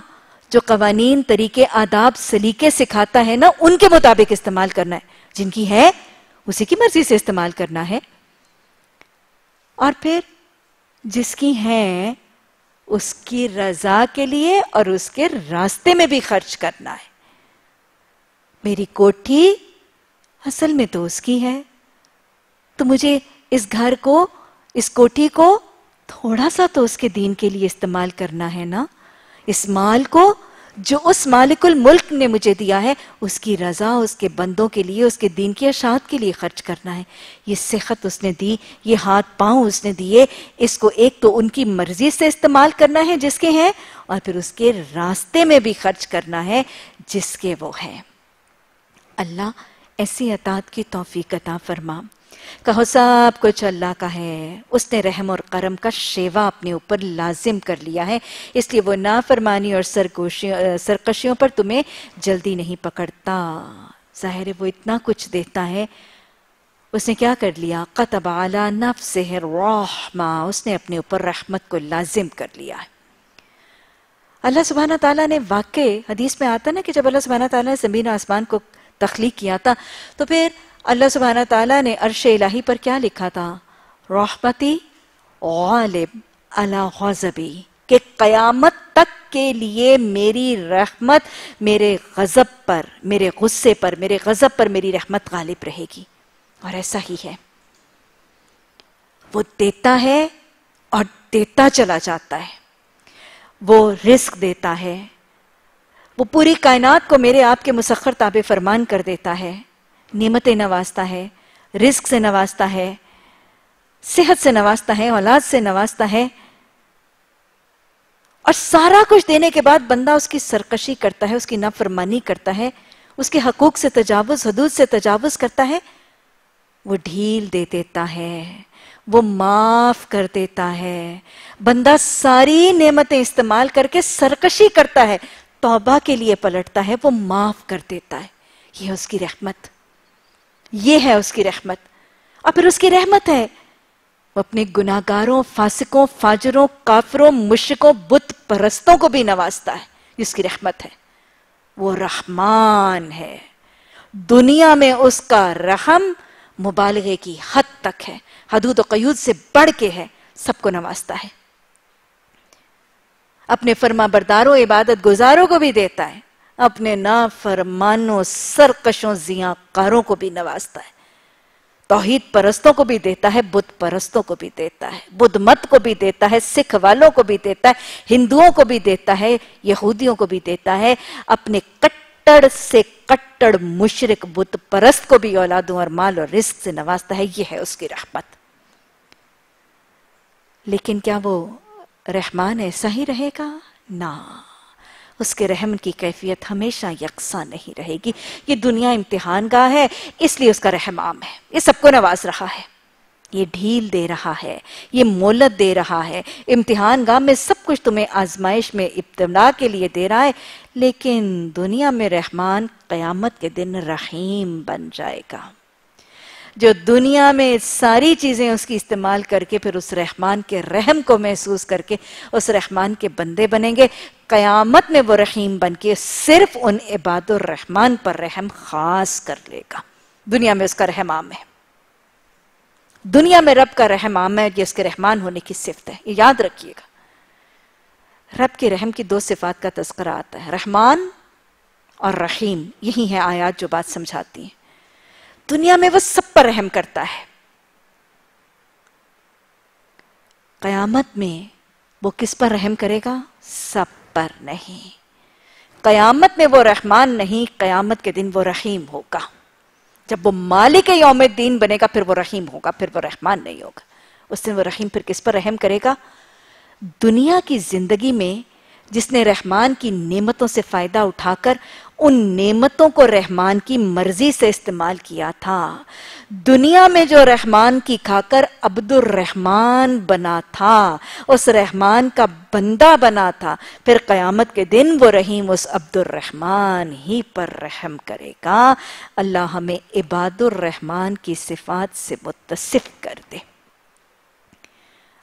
جو قوانین، طریقے، آداب، سلیقے سکھاتا ہے نا، ان کے مطابق استعمال کرنا ہے۔ جن کی ہے اسی کی مرضی سے استعمال کرنا ہے۔ اور پھر جس کی ہے اس کی رضا کے لیے اور اس کے راستے میں بھی خرچ کرنا ہے۔ میری کوٹھی اصل میں تو اس کی ہے۔ تو مجھے اس گھر کو، اس کوٹھی کو تھوڑا سا تو اس کے دین کے لیے استعمال کرنا ہے نا۔ اس مال کو جو اس مالک الملک نے مجھے دیا ہے، اس کی رضا، اس کے بندوں کے لیے، اس کے دین کی اشاعت کے لیے خرچ کرنا ہے۔ یہ صحت اس نے دی، یہ ہاتھ پاؤں اس نے دیے۔ اس کو ایک تو ان کی مرضی سے استعمال کرنا ہے جس کے ہیں، اور پھر اس کے راستے میں بھی خرچ کرنا ہے جس کے وہ ہیں۔ اللہ ایسی اطاعت کی توفیق عطا فرما۔ کہو سب کچھ اللہ کا ہے۔ اس نے رحم اور کرم کا شیوا اپنے اوپر لازم کر لیا ہے۔ اس لیے وہ نافرمانی اور سرکشیوں پر تمہیں جلدی نہیں پکڑتا۔ ظاہر ہے وہ اتنا کچھ دیتا ہے۔ اس نے کیا کر لیا؟ قطب علی نفسہ الرحمہ۔ اس نے اپنے اوپر رحمت کو لازم کر لیا ہے۔ اللہ سبحانہ تعالیٰ نے واقع حدیث میں آتا نا کہ جب اللہ سبحانہ تعالیٰ نے زمین و آسمان کو تخلیق کیا تھا، تو پھر اللہ سبحانہ تعالیٰ نے عرش الہی پر کیا لکھا تھا؟ رحمتی غالب غضبی، کہ قیامت تک کے لیے میری رحمت میرے غضب پر، میرے غصے پر، میرے غضب پر میری رحمت غالب رہے گی۔ اور ایسا ہی ہے۔ وہ دیتا ہے اور دیتا چلا جاتا ہے۔ وہ رزق دیتا ہے۔ وہ پوری کائنات کو میرے آپ کے مسخر تاب فرمان کر دیتا ہے۔ نعمتیں نوازتا ہے، رزق سے نوازتا ہے، صحت سے نوازتا ہے، اولاد سے نوازتا ہے۔ اور سارا کچھ دینے کے بعد بندہ اس کی سرکشی کرتا ہے، اس کی نافرمانی کرتا ہے، اس کے حقوق سے تجاوز، حدود سے تجاوز کرتا ہے۔ وہ ڈھیل دے دیتا ہے، وہ معاف کر دیتا ہے۔ بندہ ساری نعمتیں استعمال کر کے سرکشی کرتا ہے، توبہ کے لیے پلٹتا ہے، وہ معاف کر دیتا ہے۔ یہ اس کی رحمت۔ یہ ہے اس کی رحمت۔ اور پھر اس کی رحمت ہے۔ وہ اپنے گناہگاروں، فاسقوں، فاجروں، کافروں مشکوں بت پرستوں کو بھی نوازتا ہے۔ اس کی رحمت ہے۔ وہ رحمان ہے۔ دنیا میں اس کا رحم مبالغے کی حد تک ہے۔ حدود و قیود سے بڑھ کے ہے۔ سب کو نوازتا ہے۔ اپنے فرما برداروں، عبادت گزاروں کو بھی دیتا ہے۔ اپنے نافرمانوں، سرکشوں زیاں کاروں کو بھی نوازتا ہے۔ توحید پرستوں کو بھی دیتا ہے بدھ پرستوں کو بھی دیتا ہے۔ بدھ مت کو بھی دیتا ہے، سکھ والوں کو بھی دیتا ہے، ہندوؤں کو بھی دیتا ہے، یہودیوں کو بھی دیتا ہے۔ اپنے کٹڑ سے کٹڑ مشرق بدھ پرست کو بھی اولادوں اور مال اور رزق سے نوازتا ہے، یہ ہے اس کی رحمت۔ لیکن کیا وہ رحمان ایسا ہی رہے گا؟ نہ۔ اس کے رحم کی کیفیت ہمیشہ یکساں نہیں رہے گی۔ یہ دنیا امتحان گاہ ہے، اس لیے اس کا رحم عام ہے۔ یہ سب کو نواز رہا ہے۔ یہ ڈھیل دے رہا ہے، یہ مولت دے رہا ہے۔ امتحان گاہ میں سب کچھ تمہیں آزمائش میں ابتدا کے لیے دے رہا ہے، لیکن دنیا میں رحمان قیامت کے دن رحیم بن جائے گا۔ جو دنیا میں ساری چیزیں اس کی استعمال کر کے پھر اس رحمان کے رحم کو محسوس کر کے اس رحمان کے بندے بنیں گے قیامت میں وہ رحیم بن کے صرف ان عباد الرحمان پر رحم خاص کر لے گا۔ دنیا میں اس کا رحم عام ہے۔ دنیا میں رب کا رحم عام ہے جس کے رحمان ہونے کی صفت ہے۔ یہ یاد رکھیے گا۔ رب کے رحم کی دو صفات کا تذکرہ آتا ہے۔ رحمان اور رحیم۔ یہی ہے آیات جو بات سمجھاتی ہیں۔ دنیا میں وہ سب پر رحم کرتا ہے۔ قیامت میں وہ کس پر رحم کرے گا؟ سب پر نہیں۔ قیامت میں وہ رحمان نہیں، قیامت کے دن وہ رحیم ہوگا۔ جب وہ مالک یوم الدین بنے گا، پھر وہ رحیم ہوگا، پھر وہ رحمان نہیں ہوگا۔ اس دن وہ رحیم پھر کس پر رحم کرے گا؟ دنیا کی زندگی میں جس نے رحمان کی نعمتوں سے فائدہ اٹھا کر ان نعمتوں کو رحمان کی مرضی سے استعمال کیا تھا۔ دنیا میں جو رحمان کی کھا کر عبد الرحمان بنا تھا، اس رحمان کا بندہ بنا تھا، پھر قیامت کے دن وہ رحیم اس عبد الرحمان ہی پر رحم کرے گا۔ اللہ ہمیں عباد الرحمان کی صفات سے متصف کر دے۔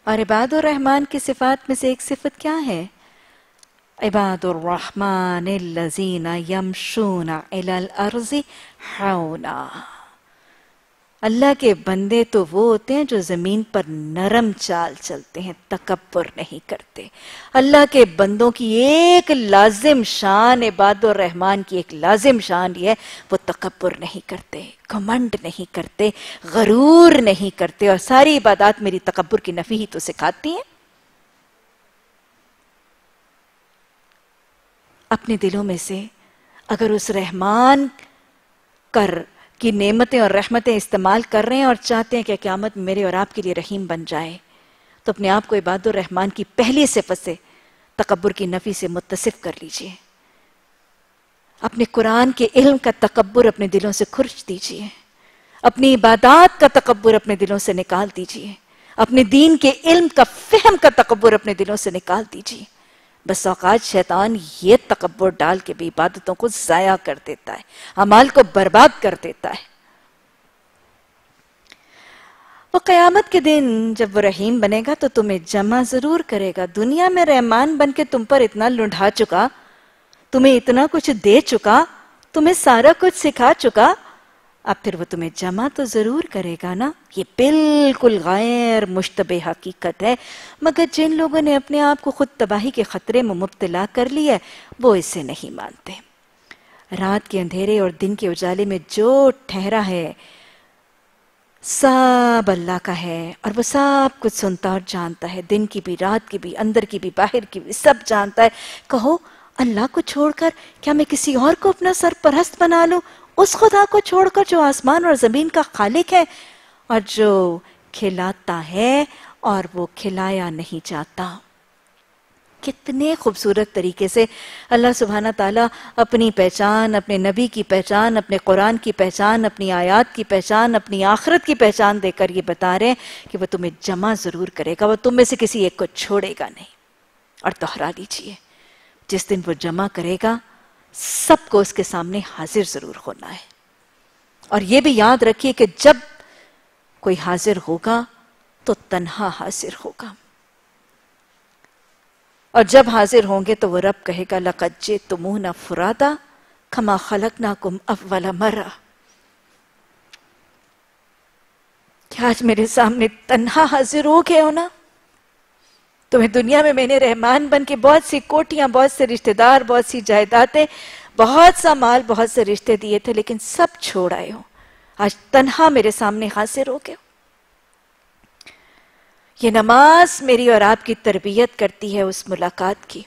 اور عباد الرحمان کی صفات میں سے ایک صفت کیا ہے؟ عباد الرحمن الذین یمشون الى الارض حونا۔ اللہ کے بندے تو وہ ہوتے ہیں جو زمین پر نرم چال چلتے ہیں، تکبر نہیں کرتے۔ اللہ کے بندوں کی ایک لازم شان عباد الرحمن کی ایک لازم شان یہ ہے، وہ تکبر نہیں کرتے کمنڈ نہیں کرتے، غرور نہیں کرتے۔ اور ساری عبادات میری تکبر کی نفی ہی تو سکھاتی ہیں۔ اپنے دلوں میں سے اگر اس رحمان کر کی نعمتیں اور رحمتیں استعمال کر رہے ہیں اور چاہتے ہیں کہ قیامت میرے اور آپ کے لیے رحیم بن جائے، تو اپنے آپ کو عباد الرحمان کی پہلی صفت سے تکبر کی نفی سے متصف کر لیجیے۔ اپنے قرآن کے علم کا تکبر اپنے دلوں سے کھرچ دیجیے۔ اپنی عبادات کا تکبر اپنے دلوں سے نکال دیجیے۔ اپنے دین کے علم کا فہم کا تکبر اپنے دلوں سے نکال دیجیے۔ بس اوقات شیطان یہ تکبر ڈال کے بھی عبادتوں کو ضائع کر دیتا ہے عمال کو برباد کر دیتا ہے۔ وہ قیامت کے دن جب وہ رحیم بنے گا تو تمہیں جمع ضرور کرے گا۔ دنیا میں رحمان بن کے تم پر اتنا لنڈھا چکا، تمہیں اتنا کچھ دے چکا، تمہیں سارا کچھ سکھا چکا۔ اب پھر وہ تمہیں جمع تو ضرور کرے گا نا؟ یہ بالکل غیر مشتبہ حقیقت ہے۔ مگر جن لوگوں نے اپنے آپ کو خود تباہی کے خطرے میں مبتلا کر لیا ہے، وہ اسے نہیں مانتے۔ رات کے اندھیرے اور دن کے اجالے میں جو ٹھہرا ہے، سب اللہ کا ہے اور وہ سب کچھ سنتا اور جانتا ہے۔ دن کی بھی، رات کی بھی، اندر کی بھی، باہر کی بھی، سب جانتا ہے۔ کہو، اللہ کو چھوڑ کر کیا میں کسی اور کو اپنا سرپرست بنا لوں؟ اس خدا کو چھوڑ کر جو آسمان اور زمین کا خالق ہے اور جو کھلاتا ہے اور وہ کھلایا نہیں چاہتا کتنے خوبصورت طریقے سے اللہ سبحانہ تعالیٰ اپنی پہچان، اپنے نبی کی پہچان، اپنے قرآن کی پہچان، اپنی آیات کی پہچان، اپنی آخرت کی پہچان دے کر یہ بتا رہے ہیں کہ وہ تمہیں جمع ضرور کرے گا، وہ تم میں سے کسی ایک کو چھوڑے گا نہیں۔ اور دہرا لیجیے، جس دن وہ جمع کرے گا سب کو اس کے سامنے حاضر ضرور ہونا ہے۔ اور یہ بھی یاد رکھیے کہ جب کوئی حاضر ہوگا تو تنہا حاضر ہوگا۔ اور جب حاضر ہوں گے تو وہ رب کہے گا، لَقَدْ جِئْتُمُونَ فُرَادَ کَمَا خَلَقْنَاكُمْ أَوَّلَ مَرَّ کیا آج میرے سامنے تنہا حاضر ہو گئے ہو نا؟ تمہیں دنیا میں میں نے رحمان بن کے بہت سی کوٹیاں، بہت سے رشتہ دار، بہت سی جائیدادیں، بہت سا مال، بہت سے رشتے دیے تھے، لیکن سب چھوڑ آئے ہو۔ آج تنہا میرے سامنے حاضر ہو گئے ہو۔ یہ نماز میری اور آپ کی تربیت کرتی ہے اس ملاقات کی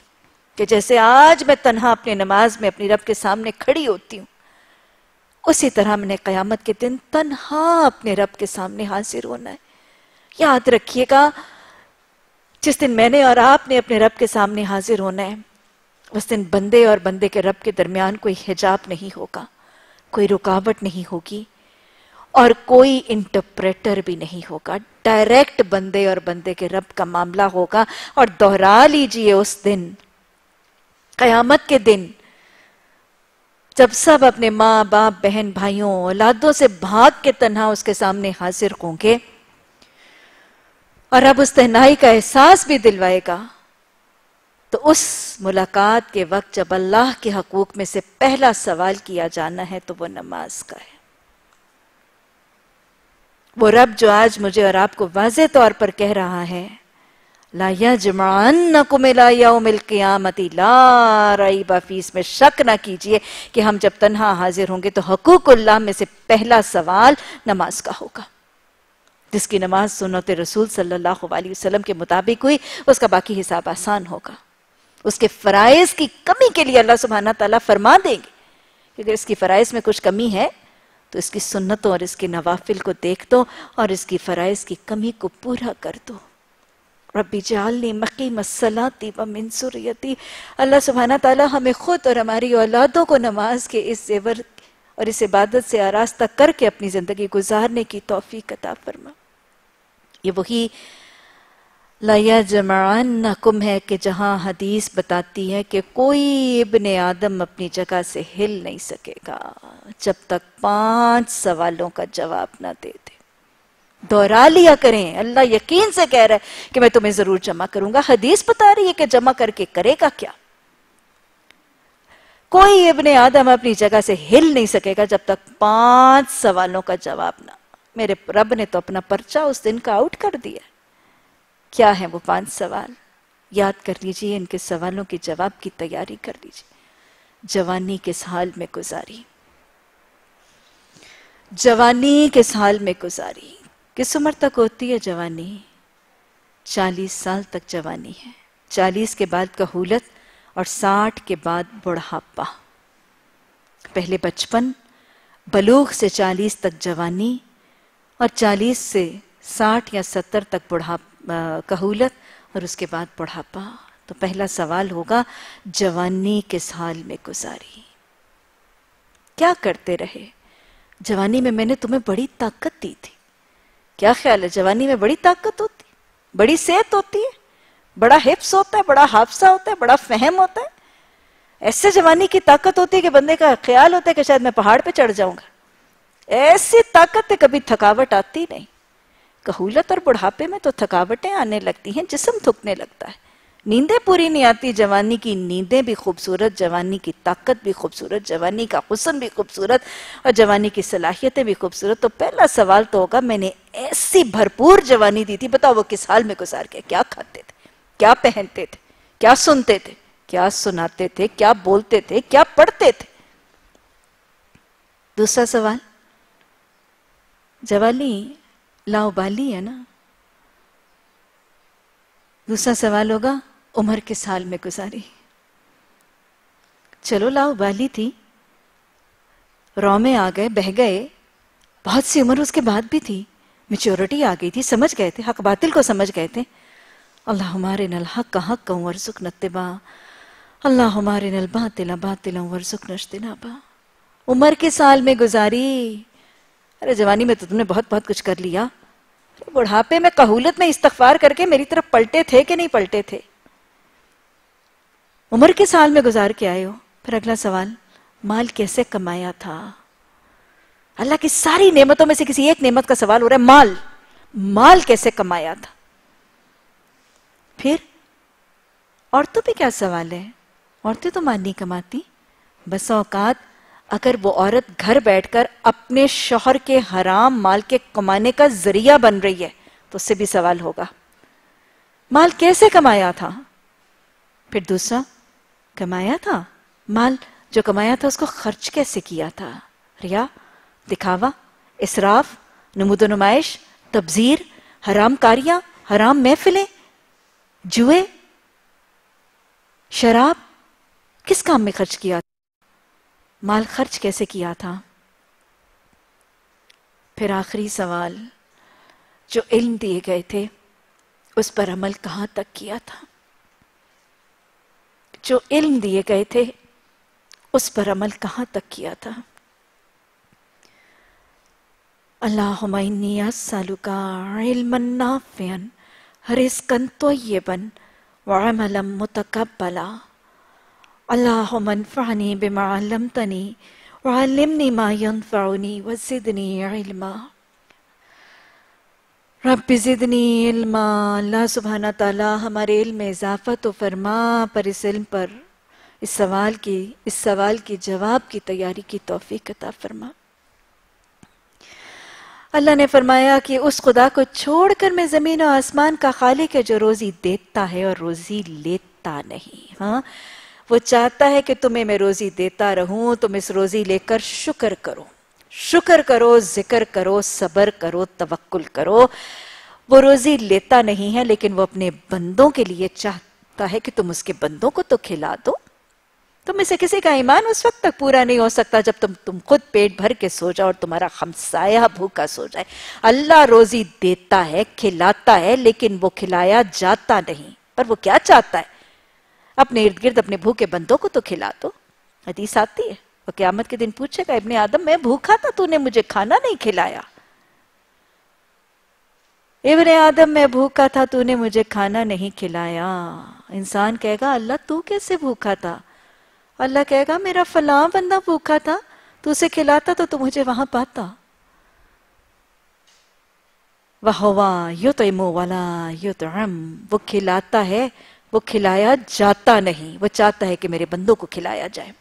کہ جیسے آج میں تنہا اپنے نماز میں اپنی رب کے سامنے کھڑی ہوتی ہوں۔ اسی طرح میں نے قیامت کے دن تنہا اپنے رب کے سامنے حاضر ہونا ہے۔ یاد رکھیے گا جس دن میں نے اور آپ نے اپنے رب کے سامنے حاضر ہونا ہے، اس دن بندے اور بندے کے رب کے درمیان کوئی حجاب نہیں ہوگا، کوئی رکاوٹ نہیں ہوگی اور کوئی انٹرپریٹر بھی نہیں ہوگا۔ ڈائریکٹ بندے اور بندے کے رب کا معاملہ ہوگا۔ اور دہرا لیجیے اس دن، قیامت کے دن، جب سب اپنے ماں، باپ، بہن، بھائیوں، اولادوں سے بھاگ کے تنہا اس کے سامنے حاضر ہوں گے۔ اور اب اس تہنائی کا احساس بھی دلوائے گا۔ تو اس ملاقات کے وقت جب اللہ کے حقوق میں سے پہلا سوال کیا جانا ہے تو وہ نماز کا ہے۔ وہ رب جو آج مجھے اور آپ کو واضح طور پر کہہ رہا ہے، لا یجمعنکم الى یوم القیامت، لا ریب فیس میں شک نہ کیجیے کہ ہم جب تنہا حاضر ہوں گے تو حقوق اللہ میں سے پہلا سوال نماز کا ہوگا۔ جس کی نماز سنت رسول صلی اللہ علیہ وسلم کے مطابق ہوئی، اس کا باقی حساب آسان ہوگا۔ اس کے فرائض کی کمی کے لیے اللہ سبحانہ تعالیٰ فرما دیں گے کہ اگر اس کی فرائض میں کچھ کمی ہے، تو اس کی سنتوں اور اس کی نوافل کو دیکھ دو اور اس کی فرائض کی کمی کو پورا کر دو۔ ربی جعلنی مقیم الصلاتی و من سوریتی اللہ سبحانہ تعالی ہمیں خود اور ہماری اولادوں کو نماز کے اس زیور اور اس عبادت سے آراستہ کر کے اپنی زندگی گزارنے کی توفیق عطا فرما۔ یہ وہی لَيَا جَمَعَنَّكُمْ ہے کہ جہاں حدیث بتاتی ہے کہ کوئی ابن آدم اپنی جگہ سے ہل نہیں سکے گا جب تک پانچ سوالوں کا جواب نہ دے دے۔ دورا لیا کریں۔ اللہ یقین سے کہہ رہا ہے کہ میں تمہیں ضرور جمع کروں گا۔ حدیث بتا رہی ہے کہ جمع کر کے کرے گا کیا؟ کوئی ابن آدم اپنی جگہ سے ہل نہیں سکے گا جب تک پانچ سوالوں کا جواب نہ میرے رب نے تو اپنا پرچہ اس دن کا آؤٹ کر دیا۔ کیا ہے وہ پانچ سوال؟ یاد کر لیجیے، ان کے سوالوں کے جواب کی تیاری کر لیجیے۔ جوانی کس حال میں گزاری۔ جوانی کس حال میں گزاری۔ کس عمر تک ہوتی ہے جوانی؟ چالیس سال تک جوانی ہے۔ چالیس کے بعد کہولت اور ساٹھ کے بعد بڑھاپا۔ پہلے بچپن، بلوغ سے چالیس تک جوانی۔ اور چالیس سے ساٹھ یا ستر تک بڑھا کہولت اور اس کے بعد بڑھاپا۔ تو پہلا سوال ہوگا، جوانی کس حال میں گزاری؟ کیا کرتے رہے؟ جوانی میں میں نے تمہیں بڑی طاقت دی تھی۔ کیا خیال ہے؟ جوانی میں بڑی طاقت ہوتی؟ بڑی صحت ہوتی ہے؟ بڑا حفظ ہوتا ہے؟ بڑا حافظہ ہوتا ہے؟ بڑا فہم ہوتا ہے؟ ایسے جوانی کی طاقت ہوتی ہے کہ بندے کا خیال ہوتا ہے کہ شاید میں پہاڑ پہ چڑھ جاؤں گا۔ ایسی طاقت کبھی تھکاوٹ آتی نہیں۔ کہولت اور بڑھاپے میں تو تھکاوٹیں آنے لگتی ہیں، جسم تھکنے لگتا ہے۔ نیندیں پوری نہیں آتی، جوانی کی نیندیں بھی خوبصورت، جوانی کی طاقت بھی خوبصورت، جوانی کا حسن بھی خوبصورت اور جوانی کی صلاحیتیں بھی خوبصورت۔ تو پہلا سوال تو ہوگا، میں نے ایسی بھرپور جوانی دی تھی، بتاؤ وہ کس حال میں گزار کے کیا کھاتے تھے؟ کیا پہنتے تھے؟ کیا سنتے تھے؟ کیا سناتے تھے؟ کیا بولتے تھے؟ کیا پڑھتے تھے؟ دوسرا سوال؟ جوانی لاؤ بالی ہے نا، دوسرا سوال ہوگا، عمر کے سال میں گزاری۔ چلو لاؤ بالی تھی، رو میں آ گئے، بہ گئے۔ بہت سی عمر اس کے بعد بھی تھی۔ میچورٹی آ گئی تھی، سمجھ گئے تھے، حق باطل کو سمجھ گئے تھے۔ اللہ ہمارے نل حق کا حق کا ورزق نتبا اللہ ہمارے نل باطل باطل ورزق نشتنابا عمر کے سال میں گزاری۔ ارے جوانی میں تو تم نے بہت بہت کچھ کر لیا۔ بڑھاپے میں کہولت میں استغفار کر کے میری طرف پلٹے تھے کہ نہیں پلٹے تھے؟ عمر کے سال میں گزار کے آئے ہو۔ پھر اگلا سوال، مال کیسے کمایا تھا؟ اللہ کی ساری نعمتوں میں سے کسی ایک نعمت کا سوال ہو رہا ہے، مال۔ مال کیسے کمایا تھا؟ پھر، عورتوں پہ کیا سوال ہے؟ عورتیں تو مال نہیں کماتی۔ بس اوقات اگر وہ عورت گھر بیٹھ کر اپنے شوہر کے حرام مال کے کمانے کا ذریعہ بن رہی ہے، تو اس سے بھی سوال ہوگا۔ مال کیسے کمایا تھا؟ پھر دوسرا، کمایا تھا؟ مال جو کمایا تھا، اس کو خرچ کیسے کیا تھا؟ ریا، دکھاوا اسراف نمود و نمائش، تبذیر، حرام کاریاں، حرام محفلیں، جوئے، شراب، کس کام میں خرچ کیا تھا؟ مال خرچ کیسے کیا تھا؟ پھر آخری سوال، جو علم دیے گئے تھے، اس پر عمل کہاں تک کیا تھا؟ جو علم دیے گئے تھے، اس پر عمل کہاں تک کیا تھا؟ اللہم انی اسالکا علما نافعا، رزقا طیبا، وعملا متقبلا۔ اللہ منفعنی بما علمتنی وعلمنی ما ينفعنی وزدنی علما رب زدنی علما اللہ سبحانہ تعالی ہمارے علم میں اضافہ تو فرما پر اس علم پر اس سوال کی اس سوال کی جواب کی تیاری کی توفیق عطا فرما اللہ نے فرمایا کہ اس خدا کو چھوڑ کر میں زمین و آسمان کا خالق ہے جو روزی دیتا ہے اور روزی لیتا نہیں ہاں وہ چاہتا ہے کہ تمہیں میں روزی دیتا رہوں، تم اس روزی لے کر شکر کرو۔ شکر کرو، ذکر کرو، صبر کرو، توکل کرو۔ وہ روزی لیتا نہیں ہے، لیکن وہ اپنے بندوں کے لیے چاہتا ہے کہ تم اس کے بندوں کو تو کھلا دو۔ تم میں سے کسی کا ایمان اس وقت تک پورا نہیں ہو سکتا جب تم تم خود پیٹ بھر کے سو جاؤ اور تمہارا خمسایہ بھوکا سو جائے۔ اللہ روزی دیتا ہے، کھلاتا ہے، لیکن وہ کھلایا جاتا نہیں۔ پر وہ کیا چاہتا ہے؟ اپنے ارد گرد اپنے بھوکے بندوں کو تو کھلا دو حدیث آتی ہے، وہ قیامت کے دن پوچھے گا، ابن آدم، میں بھوکا تھا، تو نے مجھے کھانا نہیں کھلایا۔ ابن آدم، میں بھوکا تھا، تو نے مجھے کھانا نہیں کھلایا۔ انسان کہے گا، اللہ تو کیسے بھوکا تھا؟ اللہ کہے گا، میرا فلاں بندہ بھوکا تھا، تو اسے کھلاتا تو تو مجھے وہاں پاتا۔ وہ کھلاتا ہے وہ کھلایا جاتا نہیں۔ وہ چاہتا ہے کہ میرے بندوں کو کھلایا جائے۔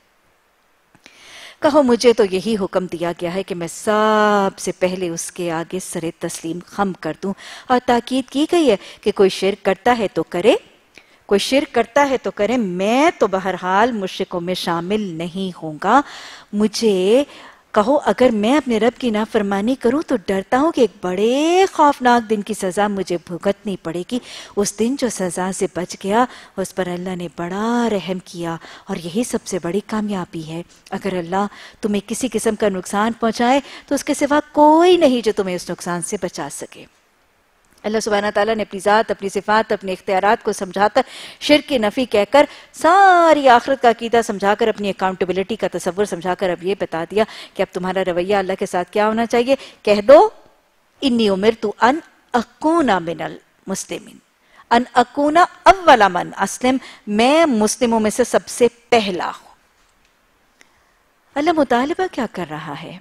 کہو مجھے تو یہی حکم دیا گیا ہے کہ میں سب سے پہلے اس کے آگے سر تسلیم خم کر دوں۔ اور تاکید کی گئی ہے کہ کوئی شرک کرتا ہے تو کرے۔ کوئی شرک کرتا ہے تو کرے۔ میں تو بہرحال مشرقوں میں شامل نہیں ہوں گا۔ مجھے کہو، اگر میں اپنے رب کی نافرمانی کروں تو ڈرتا ہوں کہ ایک بڑے خوفناک دن کی سزا مجھے بھگتنی پڑے گی۔ اس دن جو سزا سے بچ گیا، اس پر اللہ نے بڑا رحم کیا اور یہی سب سے بڑی کامیابی ہے۔ اگر اللہ تمہیں کسی قسم کا نقصان پہنچائے، تو اس کے سوا کوئی نہیں جو تمہیں اس نقصان سے بچا سکے۔ اللہ سبحانہ تعالیٰ نے اپنی ذات، اپنی صفات، اپنے اختیارات کو سمجھا کر شرک کی نفی کہہ کر ساری آخرت کا عقیدہ سمجھا کر اپنی اکاؤنٹیبلٹی کا تصور سمجھا کر اب یہ بتا دیا کہ اب تمہارا رویہ اللہ کے ساتھ کیا ہونا چاہیے؟ کہہ دو، انی امرتو ان اکونا من المسلمین. ان اکونا اولا من اسلم، میں مسلموں میں سے سب سے پہلا ہوں۔ اللہ مطالبہ کیا کر رہا ہے؟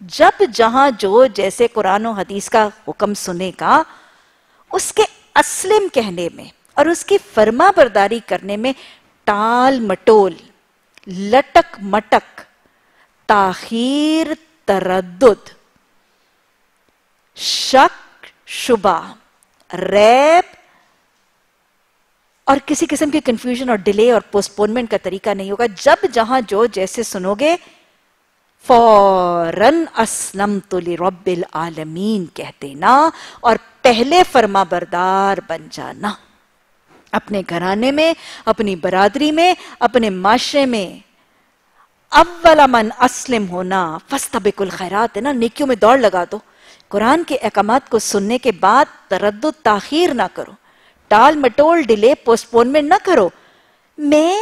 جب جہاں جو جیسے قرآن و حدیث کا حکم سنے گا اس کے اسلم کہنے میں اور اس کی فرما برداری کرنے میں ٹال مٹول، لٹک مٹک، تاخیر، تردد، شک، شبہ، ریب اور کسی قسم کی کنفیوژن اور ڈیلے اور پوسٹپونمنٹ کا طریقہ نہیں ہوگا۔ جب جہاں جو جیسے سنو گے فوراً اسلم تو رب العالمین، کہتے نا، اور پہلے فرما بردار بن جانا۔ اپنے گھرانے میں، اپنی برادری میں، اپنے معاشرے میں۔ اولا من اسلم ہونا فستبک الخیرات، ہے نا، نیکیوں میں دوڑ لگا دو۔ قرآن کے احکامات کو سننے کے بعد تردد، تاخیر نہ کرو۔ ٹال مٹول، ڈیلے، پوسٹپونمنٹ نہ کرو۔ میں،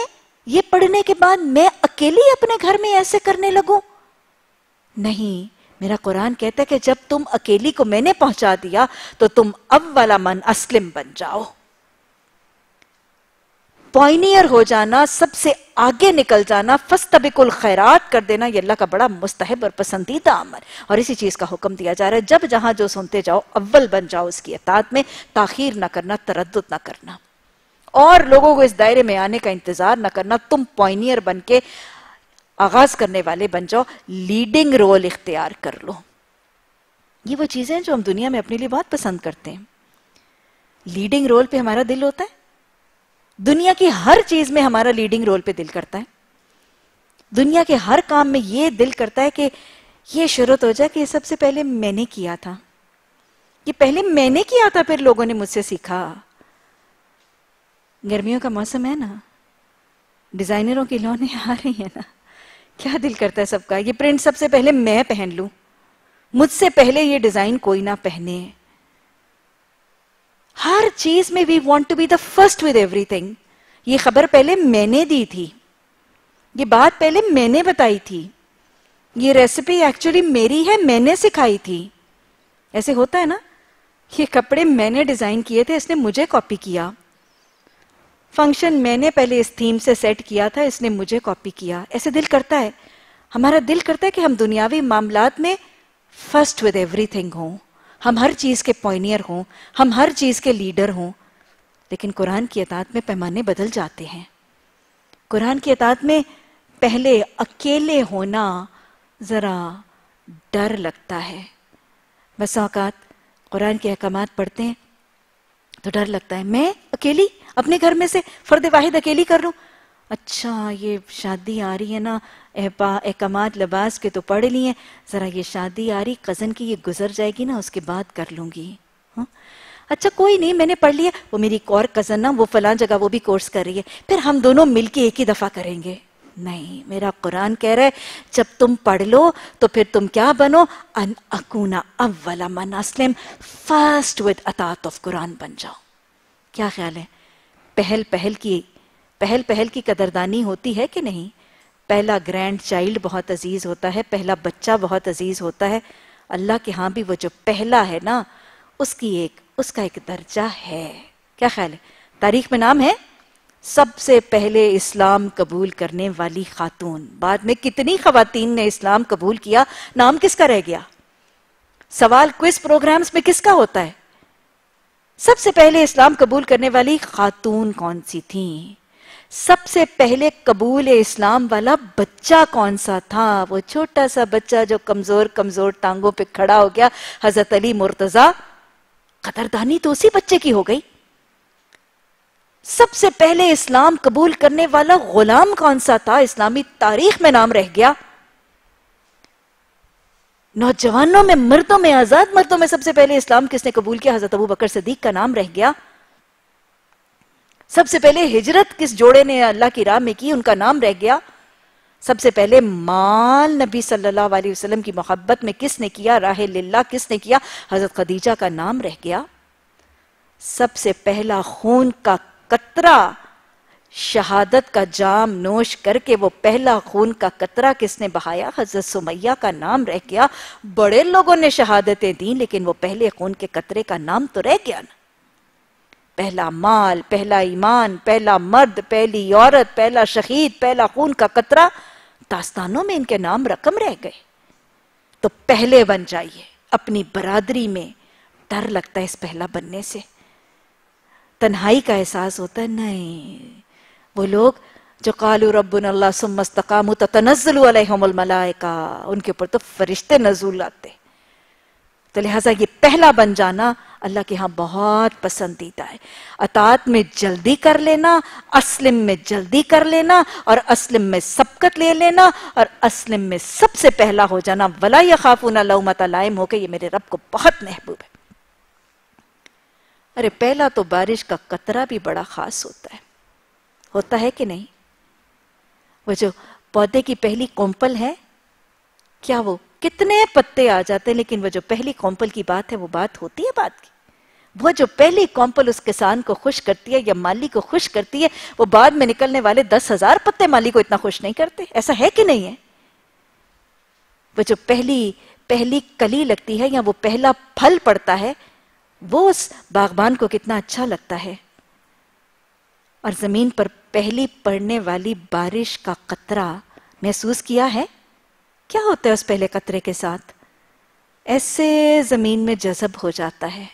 یہ پڑھنے کے بعد میں اکیلی اپنے گھر میں ایسے کرنے لگوں؟ نہیں، میرا قرآن کہتا ہے کہ جب تم اکیلی کو میں نے پہنچا دیا تو تم اولا من اسلم بن جاؤ۔ پوائنیئر ہو جانا، سب سے آگے نکل جانا فستبک الخیرات کر دینا، یہ اللہ کا بڑا مستحب اور پسندیدہ عمل۔ اور اسی چیز کا حکم دیا جا رہا ہے، جب جہاں جو سنتے جاؤ، اول بن جاؤ اس کی اطاعت میں، تاخیر نہ کرنا، تردد نہ کرنا۔ اور لوگوں کو اس دائرے میں آنے کا انتظار نہ کرنا، تم پوائنیئر بن کے آغاز کرنے والے بن جاؤ لیڈنگ رول اختیار کر لو۔ یہ وہ چیزیں جو ہم دنیا میں اپنے لیے بہت پسند کرتے ہیں۔ لیڈنگ رول پہ ہمارا دل ہوتا ہے۔ دنیا کی ہر چیز میں ہمارا لیڈنگ رول پہ دل کرتا ہے۔ دنیا کے ہر کام میں یہ دل کرتا ہے کہ یہ شروط ہو جائے کہ یہ سب سے پہلے میں نے کیا تھا۔ یہ پہلے میں نے کیا تھا، پھر لوگوں نے مجھ سے سیکھا۔ گرمیوں کا موسم ہے نا۔ ڈیزائنروں کی لونے آ رہی ہیں نا۔ کیا دل کرتا ہے سب کا؟ یہ پرنٹ سب سے پہلے میں پہن لوں۔ مجھ سے پہلے یہ ڈیزائن کوئی نہ پہنے۔ ہر چیز میں we want to be the first with everything یہ خبر پہلے میں نے دی تھی۔ یہ بات پہلے میں نے بتائی تھی۔ یہ ریسیپی ایکچولی میری ہے، میں نے سکھائی تھی۔ ایسے ہوتا ہے نا؟ یہ کپڑے میں نے ڈیزائن کیے تھے، اس نے مجھے کاپی کیا۔ فنکشن میں نے پہلے اس تھیم سے سیٹ کیا تھا، اس نے مجھے کاپی کیا۔ ایسے دل کرتا ہے۔ ہمارا دل کرتا ہے کہ ہم دنیاوی معاملات میں فرسٹ ود ایوری تھنگ ہوں۔ ہم ہر چیز کے پوائنئر ہوں۔ ہم ہر چیز کے لیڈر ہوں۔ لیکن قرآن کی اطاعت میں پیمانے بدل جاتے ہیں۔ قرآن کی اطاعت میں پہلے اکیلے ہونا ذرا ڈر لگتا ہے۔ بس اوقات قرآن کے احکامات پڑھتے ہیں تو ڈر لگتا ہے۔ میں اکیلی؟ اپنے گھر میں سے فرد واحد اکیلی کر لوں؟ اچھا یہ شادی آ رہی ہے نا۔ احکامات لباس کے تو پڑھ لی ہیں ذرا یہ شادی آ رہی کزن کی یہ گزر جائے گی نا، اس کے بعد کر لوں گی۔ ہاں؟ اچھا کوئی نہیں، میں نے پڑھ لیا۔ وہ میری اور کزن نا، وہ فلان جگہ وہ بھی کورس کر رہی ہے۔ پھر ہم دونوں مل کے ایک ہی دفعہ کریں گے۔ نہیں، میرا قرآن کہہ رہا ہے، جب تم پڑھ لو تو پھر تم کیا بنو؟ ان اکونا اولا من اسلم فرسٹ ود اطاعت آف قرآن بن جاؤ۔ کیا خیال ہے؟ پہل پہل کی، پہل پہل کی قدردانی ہوتی ہے کہ نہیں؟ پہلا گرینڈ چائلڈ بہت عزیز ہوتا ہے، پہلا بچہ بہت عزیز ہوتا ہے۔ اللہ کے ہاں بھی وہ جو پہلا ہے نا، اس کی ایک، اس کا ایک درجہ ہے۔ کیا خیال ہے؟ تاریخ میں نام ہے، سب سے پہلے اسلام قبول کرنے والی خاتون۔ بعد میں کتنی خواتین نے اسلام قبول کیا؟ نام کس کا رہ گیا؟ سوال کوئز پروگرامز میں کس کا ہوتا ہے؟ سب سے پہلے اسلام قبول کرنے والی خاتون کون سی تھیں سب سے پہلے قبول اسلام والا بچہ کون سا تھا؟ وہ چھوٹا سا بچہ جو کمزور کمزور ٹانگوں پہ کھڑا ہو گیا، حضرت علی مرتضی قدردانی تو اسی بچے کی ہو گئی۔ سب سے پہلے اسلام قبول کرنے والا غلام کون سا تھا؟ اسلامی تاریخ میں نام رہ گیا۔ نوجوانوں میں، مردوں میں، آزاد مردوں میں سب سے پہلے اسلام کس نے قبول کیا؟ حضرت ابو بکر صدیق کا نام رہ گیا۔ سب سے پہلے ہجرت کس جوڑے نے اللہ کی راہ میں کی؟ ان کا نام رہ گیا۔ سب سے پہلے مال نبی صلی اللہ علیہ وسلم کی محبت میں کس نے کیا؟ راہ للہ کس نے کیا؟ حضرت خدیجہ کا نام رہ گیا۔ سب سے پہلا خون کا قطرہ شہادت کا جام نوش کر کے وہ پہلا خون کا قطرہ کس نے بہایا؟ حضرت سمیہ کا نام رہ گیا۔ بڑے لوگوں نے شہادتیں دیں، لیکن وہ پہلے خون کے قطرے کا نام تو رہ گیا نا۔ پہلا مال، پہلا ایمان، پہلا مرد، پہلی عورت، پہلا شہید، پہلا خون کا قطرہ، داستانوں میں ان کے نام رقم رہ گئے۔ تو پہلے بن جائیے، اپنی برادری میں ڈر لگتا ہے اس پہلا بننے سے۔ تنہائی کا احساس ہوتا ہے، نہیں۔ وہ لوگ جو قالو ربنا اللہ ثم استقاموا تتنزل علیہم الملائکہ، ان کے اوپر تو فرشتے نزول آتے تو لہٰذا یہ پہلا بن جانا اللہ کے ہاں بہت پسندیدہ ہے۔ اطاعت میں جلدی کر لینا، اسلم میں جلدی کر لینا، اور اسلم میں سبقت لے لینا، اور اسلم میں سب سے پہلا ہو جانا۔ ولا یخافون لومت لائم، ہو کے یہ میرے رب کو بہت محبوب ہے۔ ارے پہلا تو بارش کا قطرہ بھی بڑا خاص ہوتا ہے۔ ہوتا ہے کہ نہیں؟ وہ جو پودے کی پہلی کومپل ہے، کیا وہ کتنے پتے آ جاتے ہیں؟ لیکن وہ جو پہلی کومپل کی بات ہے، وہ بات ہوتی ہے بات کی۔ وہ جو پہلی کومپل اس کسان کو خوش کرتی ہے یا مالی کو خوش کرتی ہے، وہ بعد میں نکلنے والے دس ہزار پتے مالی کو اتنا خوش نہیں کرتے؟ ایسا ہے کہ نہیں ہے؟ وہ جو پہلی پہلی کلی لگتی ہے یا وہ پہلا پھل پڑتا ہے، وہ اس باغبان کو کتنا اچھا لگتا ہے۔ اور زمین پر پہلی پڑنے والی بارش کا قطرہ محسوس کیا ہے؟ کیا ہوتا ہے اس پہلے قطرے کے ساتھ؟ ایسے زمین میں جذب ہو جاتا ہے۔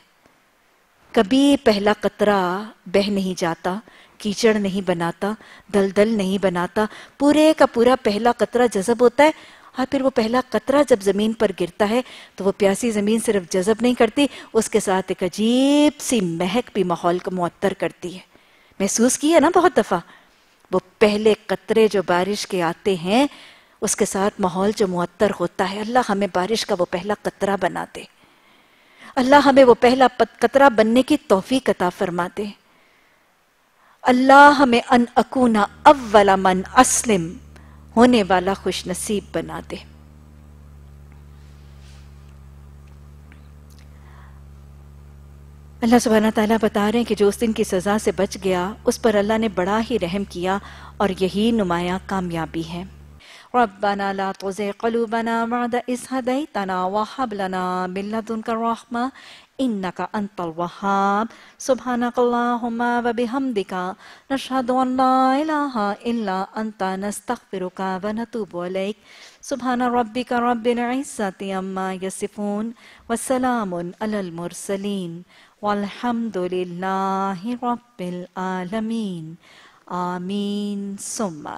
کبھی پہلا قطرہ بہ نہیں جاتا، کیچڑ نہیں بناتا، دلدل نہیں بناتا، پورے کا پورا پہلا قطرہ جذب ہوتا ہے اور پھر وہ پہلا قطرہ جب زمین پر گرتا ہے تو وہ پیاسی زمین صرف جذب نہیں کرتی، اس کے ساتھ ایک عجیب سی مہک بھی ماحول کو معطر کرتی ہے۔ محسوس کی ہے نا بہت دفعہ؟ وہ پہلے قطرے جو بارش کے آتے ہیں، اس کے ساتھ ماحول جو معطر ہوتا ہے، اللہ ہمیں بارش کا وہ پہلا قطرہ بنا دے۔ اللہ ہمیں وہ پہلا قطرہ بننے کی توفیق عطا فرما دے۔ اللہ ہمیں ان اکونا اول من اسلم ہونے والا خوش نصیب بنا دے۔ اللہ سبحانہ تعالیٰ بتا رہے ہیں کہ جو اس دن کی سزا سے بچ گیا، اس پر اللہ نے بڑا ہی رحم کیا اور یہی نمایاں کامیابی ہے۔ ربنا لا تزغ قلوبنا بعد اس هديتنا وحب لنا من لدنك رحمة إنك أنت الوهاب۔ سبحانك اللهم وبحمدك نشهد أن لا إله إلا أنت نستغفرك ونتوب إليك۔ سبحان ربك رب العزة عما يصفون، وسلام على المرسلين۔ والحمد لله رب العالمين. آمين. ثم